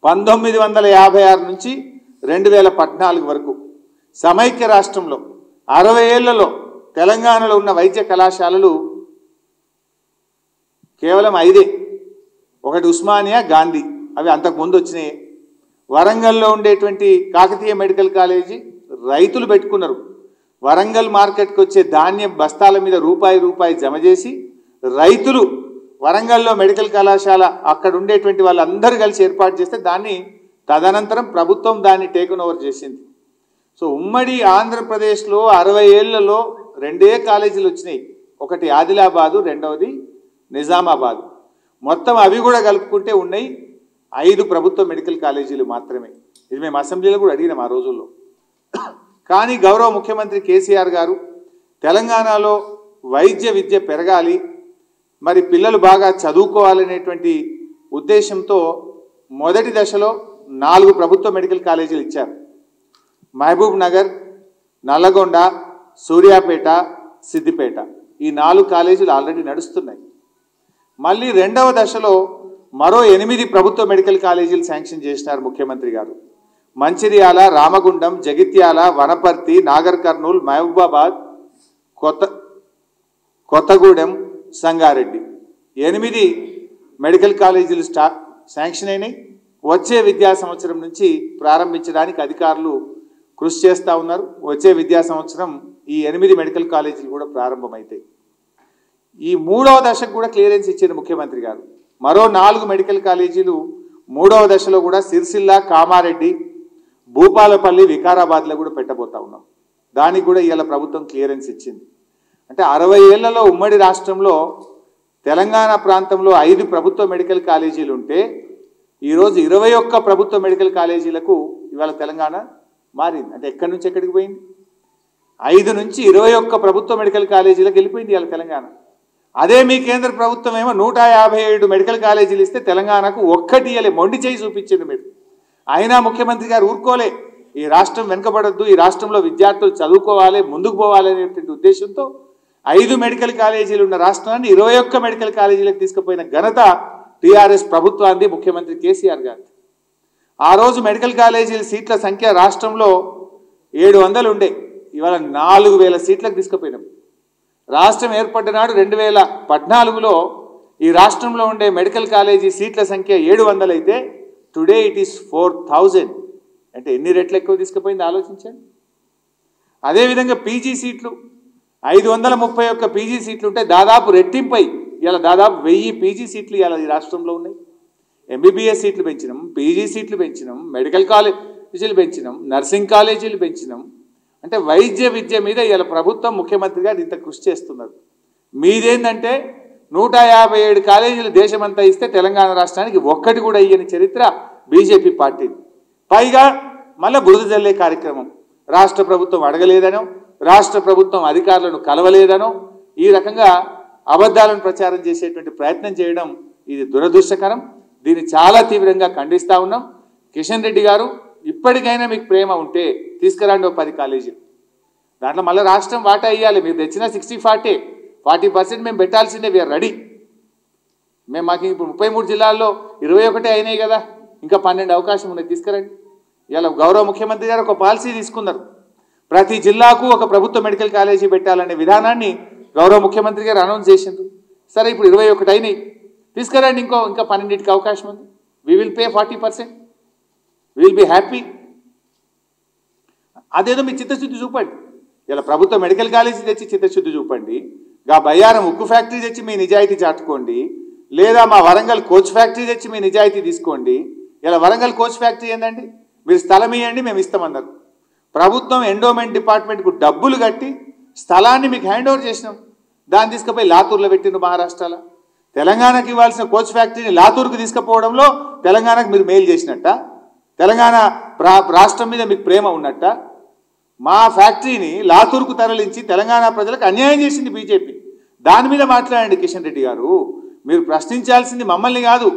Speaker 1: పంతొమ్మిది వందల యాభై ఆరు నుంచి రెండు వేల పద్నాలుగు వరకు సమైక్య రాష్ట్రంలో అరవై ఏళ్ళలో తెలంగాణలో ఉన్న వైద్య కళాశాలలు కేవలం ఐదే. ఒకటి ఉస్మానియా గాంధీ. అవి అంతకుముందు వచ్చినాయి. వరంగల్లో ఉండేటువంటి కాకతీయ మెడికల్ కాలేజీ రైతులు పెట్టుకున్నారు. వరంగల్ మార్కెట్కి వచ్చే ధాన్యం బస్తాల మీద రూపాయి రూపాయి జమ చేసి రైతులు వరంగల్లో మెడికల్ కళాశాల అక్కడ ఉండేటువంటి వాళ్ళందరూ కలిసి ఏర్పాటు చేస్తే దాన్ని తదనంతరం ప్రభుత్వం దాన్ని టేకన్ ఓవర్ చేసింది. సో ఉమ్మడి ఆంధ్రప్రదేశ్లో అరవై ఏళ్ళలో రెండే కాలేజీలు వచ్చినాయి. ఒకటి ఆదిలాబాదు రెండవది నిజామాబాదు. మొత్తం అవి కూడా కలుపుకుంటే ఉన్నాయి ఐదు ప్రభుత్వ మెడికల్ కాలేజీలు మాత్రమే. ఇది మేము అసెంబ్లీలో కూడా అడిగినాం ఆ రోజుల్లో. కానీ గౌరవ ముఖ్యమంత్రి కేసీఆర్ గారు తెలంగాణలో వైద్య విద్య పెరగాలి మరి పిల్లలు బాగా చదువుకోవాలనేటువంటి ఉద్దేశంతో మొదటి దశలో నాలుగు ప్రభుత్వ మెడికల్ కాలేజీలు ఇచ్చారు. మహబూబ్ నగర్ నల్లగొండ సూర్యాపేట సిద్దిపేట. ఈ నాలుగు కాలేజీలు ఆల్రెడీ నడుస్తున్నాయి. మళ్ళీ రెండవ దశలో మరో ఎనిమిది ప్రభుత్వ మెడికల్ కాలేజీలు శాంక్షన్ చేసినారు ముఖ్యమంత్రి గారు. మంచిర్యాల రామగుండం జగిత్యాల వనపర్తి నాగర్ కర్నూల్ మహబూబాబాద్ కొత్త కొత్తగూడెం సంగారెడ్డి. ఎనిమిది మెడికల్ కాలేజీలు స్టా శాంక్షన్ అయినాయి. వచ్చే విద్యా సంవత్సరం నుంచి ప్రారంభించడానికి అధికారులు కృషి చేస్తూ ఉన్నారు. వచ్చే విద్యా సంవత్సరం ఈ ఎనిమిది మెడికల్ కాలేజీలు కూడా ప్రారంభమవుతాయి ఈ మూడవ దశకు కూడా క్లియరెన్స్ ఇచ్చారు ముఖ్యమంత్రి గారు. మరో నాలుగు మెడికల్ కాలేజీలు మూడవ దశలో కూడా సిరిసిల్ల కామారెడ్డి భూపాలపల్లి వికారాబాద్లో కూడా పెట్టబోతా ఉన్నాం. దానికి కూడా ఇవాళ ప్రభుత్వం క్లియరెన్స్ ఇచ్చింది. అంటే అరవై ఏళ్ళలో ఉమ్మడి రాష్ట్రంలో తెలంగాణ ప్రాంతంలో ఐదు ప్రభుత్వ మెడికల్ కాలేజీలు ఉంటే ఈరోజు ఇరవై ఒక్క ప్రభుత్వ మెడికల్ కాలేజీలకు ఇవాళ తెలంగాణ మారింది. అంటే ఎక్కడి నుంచి ఎక్కడికి పోయింది? ఐదు నుంచి ఇరవై ఒక్క ప్రభుత్వ మెడికల్ కాలేజీలకు వెళ్ళిపోయింది ఇవాళ తెలంగాణ. అదే మీ కేంద్ర ప్రభుత్వం ఏమో నూట యాభై ఏడు మెడికల్ కాలేజీలు ఇస్తే తెలంగాణకు ఒక్కటి ఇయ్యలే మొండి చేయి చూపించింది మీరు. అయినా ముఖ్యమంత్రి గారు ఊరుకోలే ఈ రాష్ట్రం వెనుకబడద్దు ఈ రాష్ట్రంలో విద్యార్థులు చదువుకోవాలి ముందుకు పోవాలి అనేటువంటి ఉద్దేశంతో ఐదు మెడికల్ కాలేజీలు ఉన్న రాష్ట్రాన్ని ఇరవై ఒక్క మెడికల్ కాలేజీలకు తీసుకుపోయిన ఘనత టీఆర్ఎస్ ప్రభుత్వాన్ని ముఖ్యమంత్రి కేసీఆర్ గారు ఆ రోజు మెడికల్ కాలేజీల సీట్ల సంఖ్య రాష్ట్రంలో ఏడు వందలు ఉండే. ఇవాళ నాలుగు వేల సీట్లకు తీసుకుపోయినాం. రాష్ట్రం ఏర్పడ్డ నాడు రెండు వేల పద్నాలుగులో ఈ రాష్ట్రంలో ఉండే మెడికల్ కాలేజీ సీట్ల సంఖ్య ఏడు వందలు అయితే today it is four thousand. అంటే ఎన్ని రెట్లు ఎక్కువ తీసుకుపోయింది ఆలోచించండి. అదేవిధంగా పీజీ సీట్లు ఐదు వందల ముప్పై ఒక్క పీజీ సీట్లు ఉంటే దాదాపు రెట్టింపై ఇలా దాదాపు వెయ్యి పీజీ సీట్లు ఇలా ఈ రాష్ట్రంలో ఉన్నాయి. ఎంబీబీఎస్ సీట్లు పెంచినాం పీజీ సీట్లు పెంచినాం మెడికల్ కాలేజీలు పెంచినాం నర్సింగ్ కాలేజీలు పెంచినాం. అంటే వైద్య విద్య మీద ఇలా ప్రభుత్వం ముఖ్యమంత్రి గారు ఇంత కృషి చేస్తున్నారు. మీదేంటంటే నూట యాభై ఏడు కాలేజీలు దేశమంతా ఇస్తే తెలంగాణ రాష్ట్రానికి ఒక్కటి కూడా ఇయ్యని చరిత్ర బీజేపీ పార్టీది. పైగా మళ్ళీ బురద జల్లే కార్యక్రమం. రాష్ట్ర ప్రభుత్వం అడగలేదనో రాష్ట్ర ప్రభుత్వం అధికారులను కలవలేదనో ఈ రకంగా అబద్ధాలను ప్రచారం చేసేటువంటి ప్రయత్నం చేయడం ఇది దురదృష్టకరం. దీన్ని చాలా తీవ్రంగా ఖండిస్తూ ఉన్నాం. కిషన్ రెడ్డి గారు ఇప్పటికైనా మీకు ప్రేమ ఉంటే తీసుకురండి ఒక పది కాలేజీలు. దాంట్లో మళ్ళీ రాష్ట్రం వాటా ఇవ్వాలి మీరు తెచ్చిన సిక్స్టీ ఫార్టీ ఫార్టీ పర్సెంట్ మేము పెట్టాల్సిందే వీఆర్ రెడీ మేము మాకు ఇప్పుడు ముప్పై మూడు జిల్లాల్లో ఇరవై ఒకటే అయినాయి కదా. ఇంకా పన్నెండు అవకాశం ఉన్నాయి తీసుకురండి. ఇలా గౌరవ ముఖ్యమంత్రి గారు ఒక పాలసీ తీసుకున్నారు. ప్రతి జిల్లాకు ఒక ప్రభుత్వ మెడికల్ కాలేజీ పెట్టాలనే విధానాన్ని గౌరవ ముఖ్యమంత్రి గారు అనౌన్స్ చేసిండ్రు. సరే ఇప్పుడు ఇరవై ఒకటి అయినాయి. తీసుకురండి ఇంకో ఇంకా పన్నెండింటికి అవకాశం ఉంది. We will pay forty percent will be happy అదేదో మీ చిత్తశుద్ధి చూపండి. ఇలా ప్రభుత్వ మెడికల్ కాలేజీ తెచ్చి చిత్తశుద్ధి చూపండి. గా బయ్యారం ఉక్కు ఫ్యాక్టరీ తెచ్చి మీ నిజాయితీ చాటుకోండి. లేదా మా వరంగల్ కోచ్ ఫ్యాక్టరీ తెచ్చి మీ నిజాయితీ తీసుకోండి. ఇలా వరంగల్ కోచ్ ఫ్యాక్టరీ ఏందండి? మీరు స్థలం ఇవ్వండి మేము ఇస్తామన్నారు ప్రభుత్వం ఎండోమెంట్ డిపార్ట్మెంట్కు డబ్బులు కట్టి స్థలాన్ని మీకు హ్యాండ్ ఓవర్ చేసినాం. దాన్ని తీసుకుపోయి లాతూర్లో పెట్టిండ్రు మహారాష్ట్రలో. తెలంగాణకి ఇవ్వాల్సిన కోచ్ ఫ్యాక్టరీని లాతూర్కు తీసుకుపోవడంలో తెలంగాణకు మీరు మేలు చేసినట్ట. తెలంగాణ రాష్ట్రం మీద మీకు ప్రేమ ఉన్నట్ట. మా ఫ్యాక్టరీని లాతూర్కు తరలించి తెలంగాణ ప్రజలకు అన్యాయం చేసింది బీజేపీ. దాని మీద మాట్లాడండి కిషన్ రెడ్డి గారు. మీరు ప్రశ్నించాల్సింది మమ్మల్ని కాదు.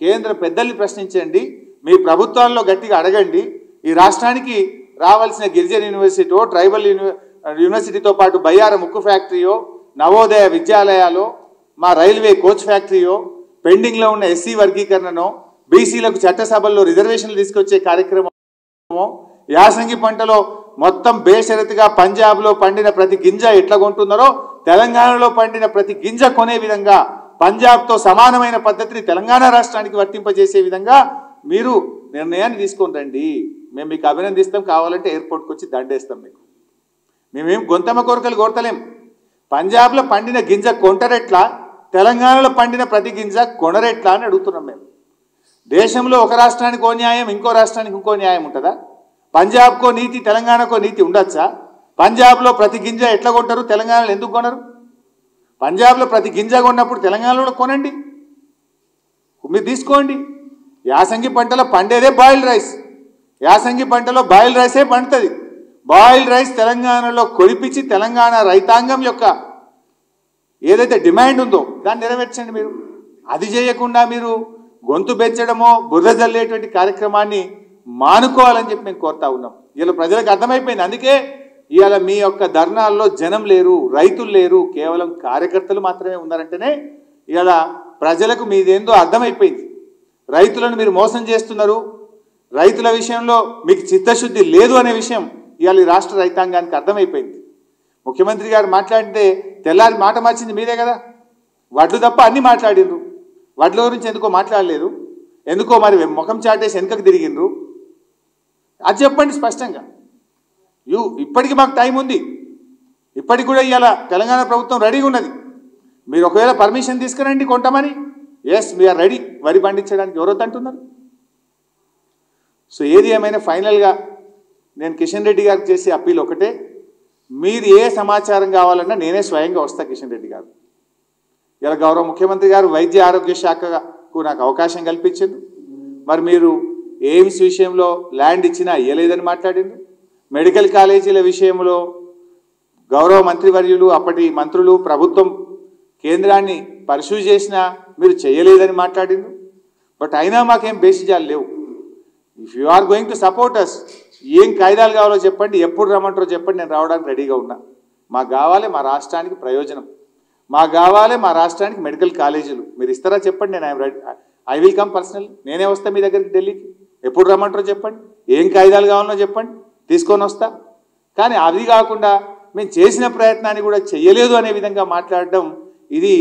Speaker 1: కేంద్ర పెద్దల్ని ప్రశ్నించండి. మీ ప్రభుత్వాల్లో గట్టిగా అడగండి. ఈ రాష్ట్రానికి రావాల్సిన గిరిజన యూనివర్సిటీ ట్రైబల్ యూనివర్సిటీతో పాటు బయ్యార ముక్కు ఫ్యాక్టరీయో నవోదయ విద్యాలయాలు మా రైల్వే కోచ్ ఫ్యాక్టరీయో పెండింగ్లో ఉన్న ఎస్సీ వర్గీకరణను బీసీలకు చట్టసభల్లో రిజర్వేషన్లు తీసుకొచ్చే కార్యక్రమం యాసంగి పంటలో మొత్తం బేషరతుగా పంజాబ్లో పండిన ప్రతి గింజ ఎట్లా కొంటున్నారో తెలంగాణలో పండిన ప్రతి గింజ కొనే విధంగా పంజాబ్తో సమానమైన పద్ధతిని తెలంగాణ రాష్ట్రానికి వర్తింపజేసే విధంగా మీరు నిర్ణయాన్ని తీసుకొని రండి. మేము మీకు అభినందిస్తాం కావాలంటే ఎయిర్పోర్ట్కి వచ్చి దండేస్తాం మీకు. మేమేం గొంతమ్మ కోరికలు కోరతలేం. పంజాబ్లో పండిన గింజ కొంటరెట్లా తెలంగాణలో పండిన ప్రతి గింజ కొనరెట్లా అని అడుగుతున్నాం మేము. దేశంలో ఒక రాష్ట్రానికి ఓ న్యాయం ఇంకో రాష్ట్రానికి ఇంకో న్యాయం ఉంటుందా? పంజాబ్కో నీతి తెలంగాణకో నీతి ఉండొచ్చా? పంజాబ్లో ప్రతి గింజ ఎట్లా కొంటారు? తెలంగాణలో ఎందుకు కొనరు? పంజాబ్లో ప్రతి గింజ కొన్నప్పుడు తెలంగాణలో కొనండి. మీరు తీసుకోండి. యాసంగి పంటలో పండేదే బాయిల్డ్ రైస్. యాసంగి పంటలో బాయిల్ రైసే పండుతుంది. బాయిల్ రైస్ తెలంగాణలో కొలిపించి తెలంగాణ రైతాంగం యొక్క ఏదైతే డిమాండ్ ఉందో దాన్ని నెరవేర్చండి మీరు. అది చేయకుండా మీరు గొంతు పెంచడమో బురద జల్లేటువంటి కార్యక్రమాన్ని మానుకోవాలని చెప్పి మేము కోరుతా ఉన్నాం. ఇలా ప్రజలకు అర్థమైపోయింది. అందుకే ఇవాళ మీ యొక్క ధర్నాల్లో జనం లేరు రైతులు లేరు కేవలం కార్యకర్తలు మాత్రమే ఉన్నారంటేనే ఇవాళ ప్రజలకు మీదేందో అర్థమైపోయింది. రైతులను మీరు మోసం చేస్తున్నారు రైతుల విషయంలో మీకు చిత్తశుద్ధి లేదు అనే విషయం ఇవాళ రాష్ట్ర రైతాంగానికి అర్థమైపోయింది. ముఖ్యమంత్రి గారు మాట్లాడితే తెల్లారి మాట మార్చింది మీరే కదా. వడ్లు తప్ప అన్నీ మాట్లాడిండ్రు. వడ్ల గురించి ఎందుకో మాట్లాడలేదు. ఎందుకో మరి ముఖం చాటేసి వెనుకకు తిరిగిండ్రు. అది చెప్పండి స్పష్టంగా. యు ఇప్పటికి మాకు టైం ఉంది. ఇప్పటికి కూడా ఇవాళ తెలంగాణ ప్రభుత్వం రెడీగా ఉన్నది. మీరు ఒకవేళ పర్మిషన్ తీసుకురండి కొంటామని. ఎస్ వీఆర్ రెడీ వరి పండించడానికి ఎవరో అంటున్నారు సో ఏది ఏమైనా ఫైనల్గా నేను కిషన్ రెడ్డి గారికి చేసే అప్పీల్ ఒకటే. మీరు ఏ సమాచారం కావాలన్నా నేనే స్వయంగా వస్తా కిషన్ రెడ్డి గారు. ఇలా గౌరవ ముఖ్యమంత్రి గారు వైద్య ఆరోగ్య శాఖకు నాకు అవకాశం కల్పించింది. మరి మీరు ఎయిమ్స్ విషయంలో ల్యాండ్ ఇచ్చినా ఇయ్యలేదని మాట్లాడింది. మెడికల్ కాలేజీల విషయంలో గౌరవ మంత్రివర్యులు అప్పటి మంత్రులు ప్రభుత్వం కేంద్రాన్ని పరిశూ చేసినా మీరు చేయలేదని మాట్లాడింది. బట్ అయినా మాకేం బేసిజాలు లేవు. If you are going to support us ఏం కాయిదాలు కావాలో చెప్పండి ఎప్పుడు రమ్మంటారో చెప్పండి నేను రావడానికి రెడీగా ఉన్నా. మాకు కావాలి మా రాష్ట్రానికి ప్రయోజనం. మాకు కావాలి మా రాష్ట్రానికి మెడికల్ కాలేజీలు. మీరు ఇస్తారా చెప్పండి నేను I'm ready I will come personal. నేనే వస్తా మీ దగ్గరికి ఢిల్లీకి. ఎప్పుడు రమ్మంటారో చెప్పండి. ఏం కాయిదాలు కావాలో చెప్పండి. తీసుకొని వస్తా. కానీ అది కాకుండా మేము చేసిన ప్రయత్నాన్ని కూడా చెయ్యలేదు అనే విధంగా మాట్లాడడం ఇది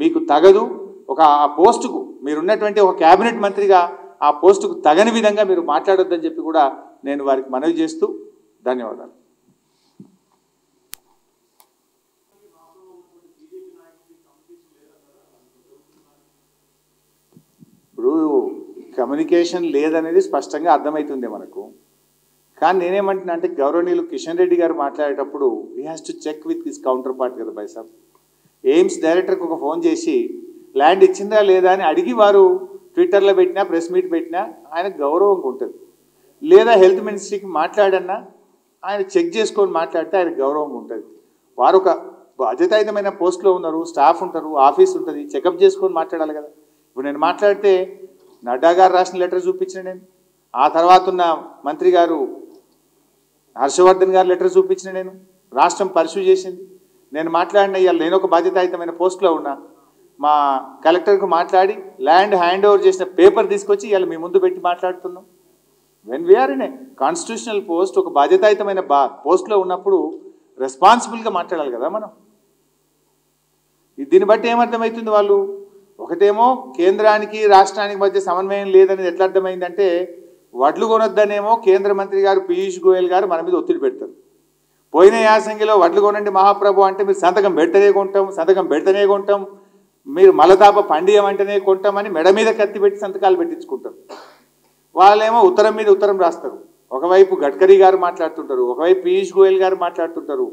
Speaker 1: మీకు తగదు. ఒక ఆ పోస్టుకు మీరున్నటువంటి ఒక క్యాబినెట్ మంత్రిగా ఆ పోస్టుకు తగని విధంగా మీరు మాట్లాడొద్దని చెప్పి కూడా నేను వారికి మనవి చేస్తూ ధన్యవాదాలు. ఇప్పుడు కమ్యూనికేషన్ లేదనేది స్పష్టంగా అర్థమవుతుంది మనకు. కానీ నేనేమంటున్నా అంటే గౌరవనీయులు కిషన్ రెడ్డి గారు మాట్లాడేటప్పుడు we has to check with his counterpart కదా బై సాబ్ ఎయిమ్స్ డైరెక్టర్కి ఒక ఫోన్ చేసి ల్యాండ్ ఇచ్చిందా లేదా? అని అడిగి వారు ట్విట్టర్లో పెట్టినా ప్రెస్ మీట్ పెట్టినా ఆయన గౌరవంగా ఉంటుంది. లేదా హెల్త్ మినిస్ట్రీకి మాట్లాడన్నా ఆయన చెక్ చేసుకొని మాట్లాడితే ఆయన గౌరవంగా ఉంటుంది. వారు ఒక బాధ్యతాయుతమైన పోస్ట్లో ఉన్నారు స్టాఫ్ ఉంటారు ఆఫీస్ ఉంటుంది చెకప్ చేసుకొని మాట్లాడాలి కదా. ఇప్పుడు నేను మాట్లాడితే నడ్డా గారు రాసిన లెటర్ చూపించిన నేను. ఆ తర్వాత ఉన్న మంత్రి గారు హర్షవర్ధన్ గారు లెటర్ చూపించిన నేను. రాష్ట్రం పరిశూ చేసింది. నేను మాట్లాడిన ఇవాళ నేను ఒక బాధ్యతాయుతమైన పోస్ట్లో ఉన్నా. మా కలెక్టర్కు మాట్లాడి ల్యాండ్ హ్యాండ్ ఓవర్ చేసిన పేపర్ తీసుకొచ్చి ఇలా మీ ముందు పెట్టి మాట్లాడుతున్నాం. When we are in a constitutional post ఒక బాధ్యతాయుతమైన బా పోస్ట్లో ఉన్నప్పుడు రెస్పాన్సిబుల్గా మాట్లాడాలి కదా మనం. దీన్ని బట్టి ఏమర్థమవుతుంది వాళ్ళు? ఒకటేమో కేంద్రానికి రాష్ట్రానికి మధ్య సమన్వయం లేదనేది ఎట్లా అర్థమైందంటే వడ్లు కొనొద్దనేమో కేంద్ర మంత్రి గారు పీయూష్ గోయల్ గారు మన మీద ఒత్తిడి పెడతారు. పోయిన యాసంగిలో వడ్లు కొనండి మహాప్రభు అంటే మీరు సంతకం పెడితేనే కొంటాం సంతకం పెడితేనే కొంటాం మీరు మలదాప పండియ వెంటనే కొంటామని మెడ మీద కత్తి పెట్టి సంతకాలు పెట్టించుకుంటారు. వాళ్ళేమో ఉత్తరం మీద ఉత్తరం రాస్తారు. ఒకవైపు గడ్కరీ గారు మాట్లాడుతుంటారు ఒకవైపు పీయూష్ గోయల్ గారు మాట్లాడుతుంటారు.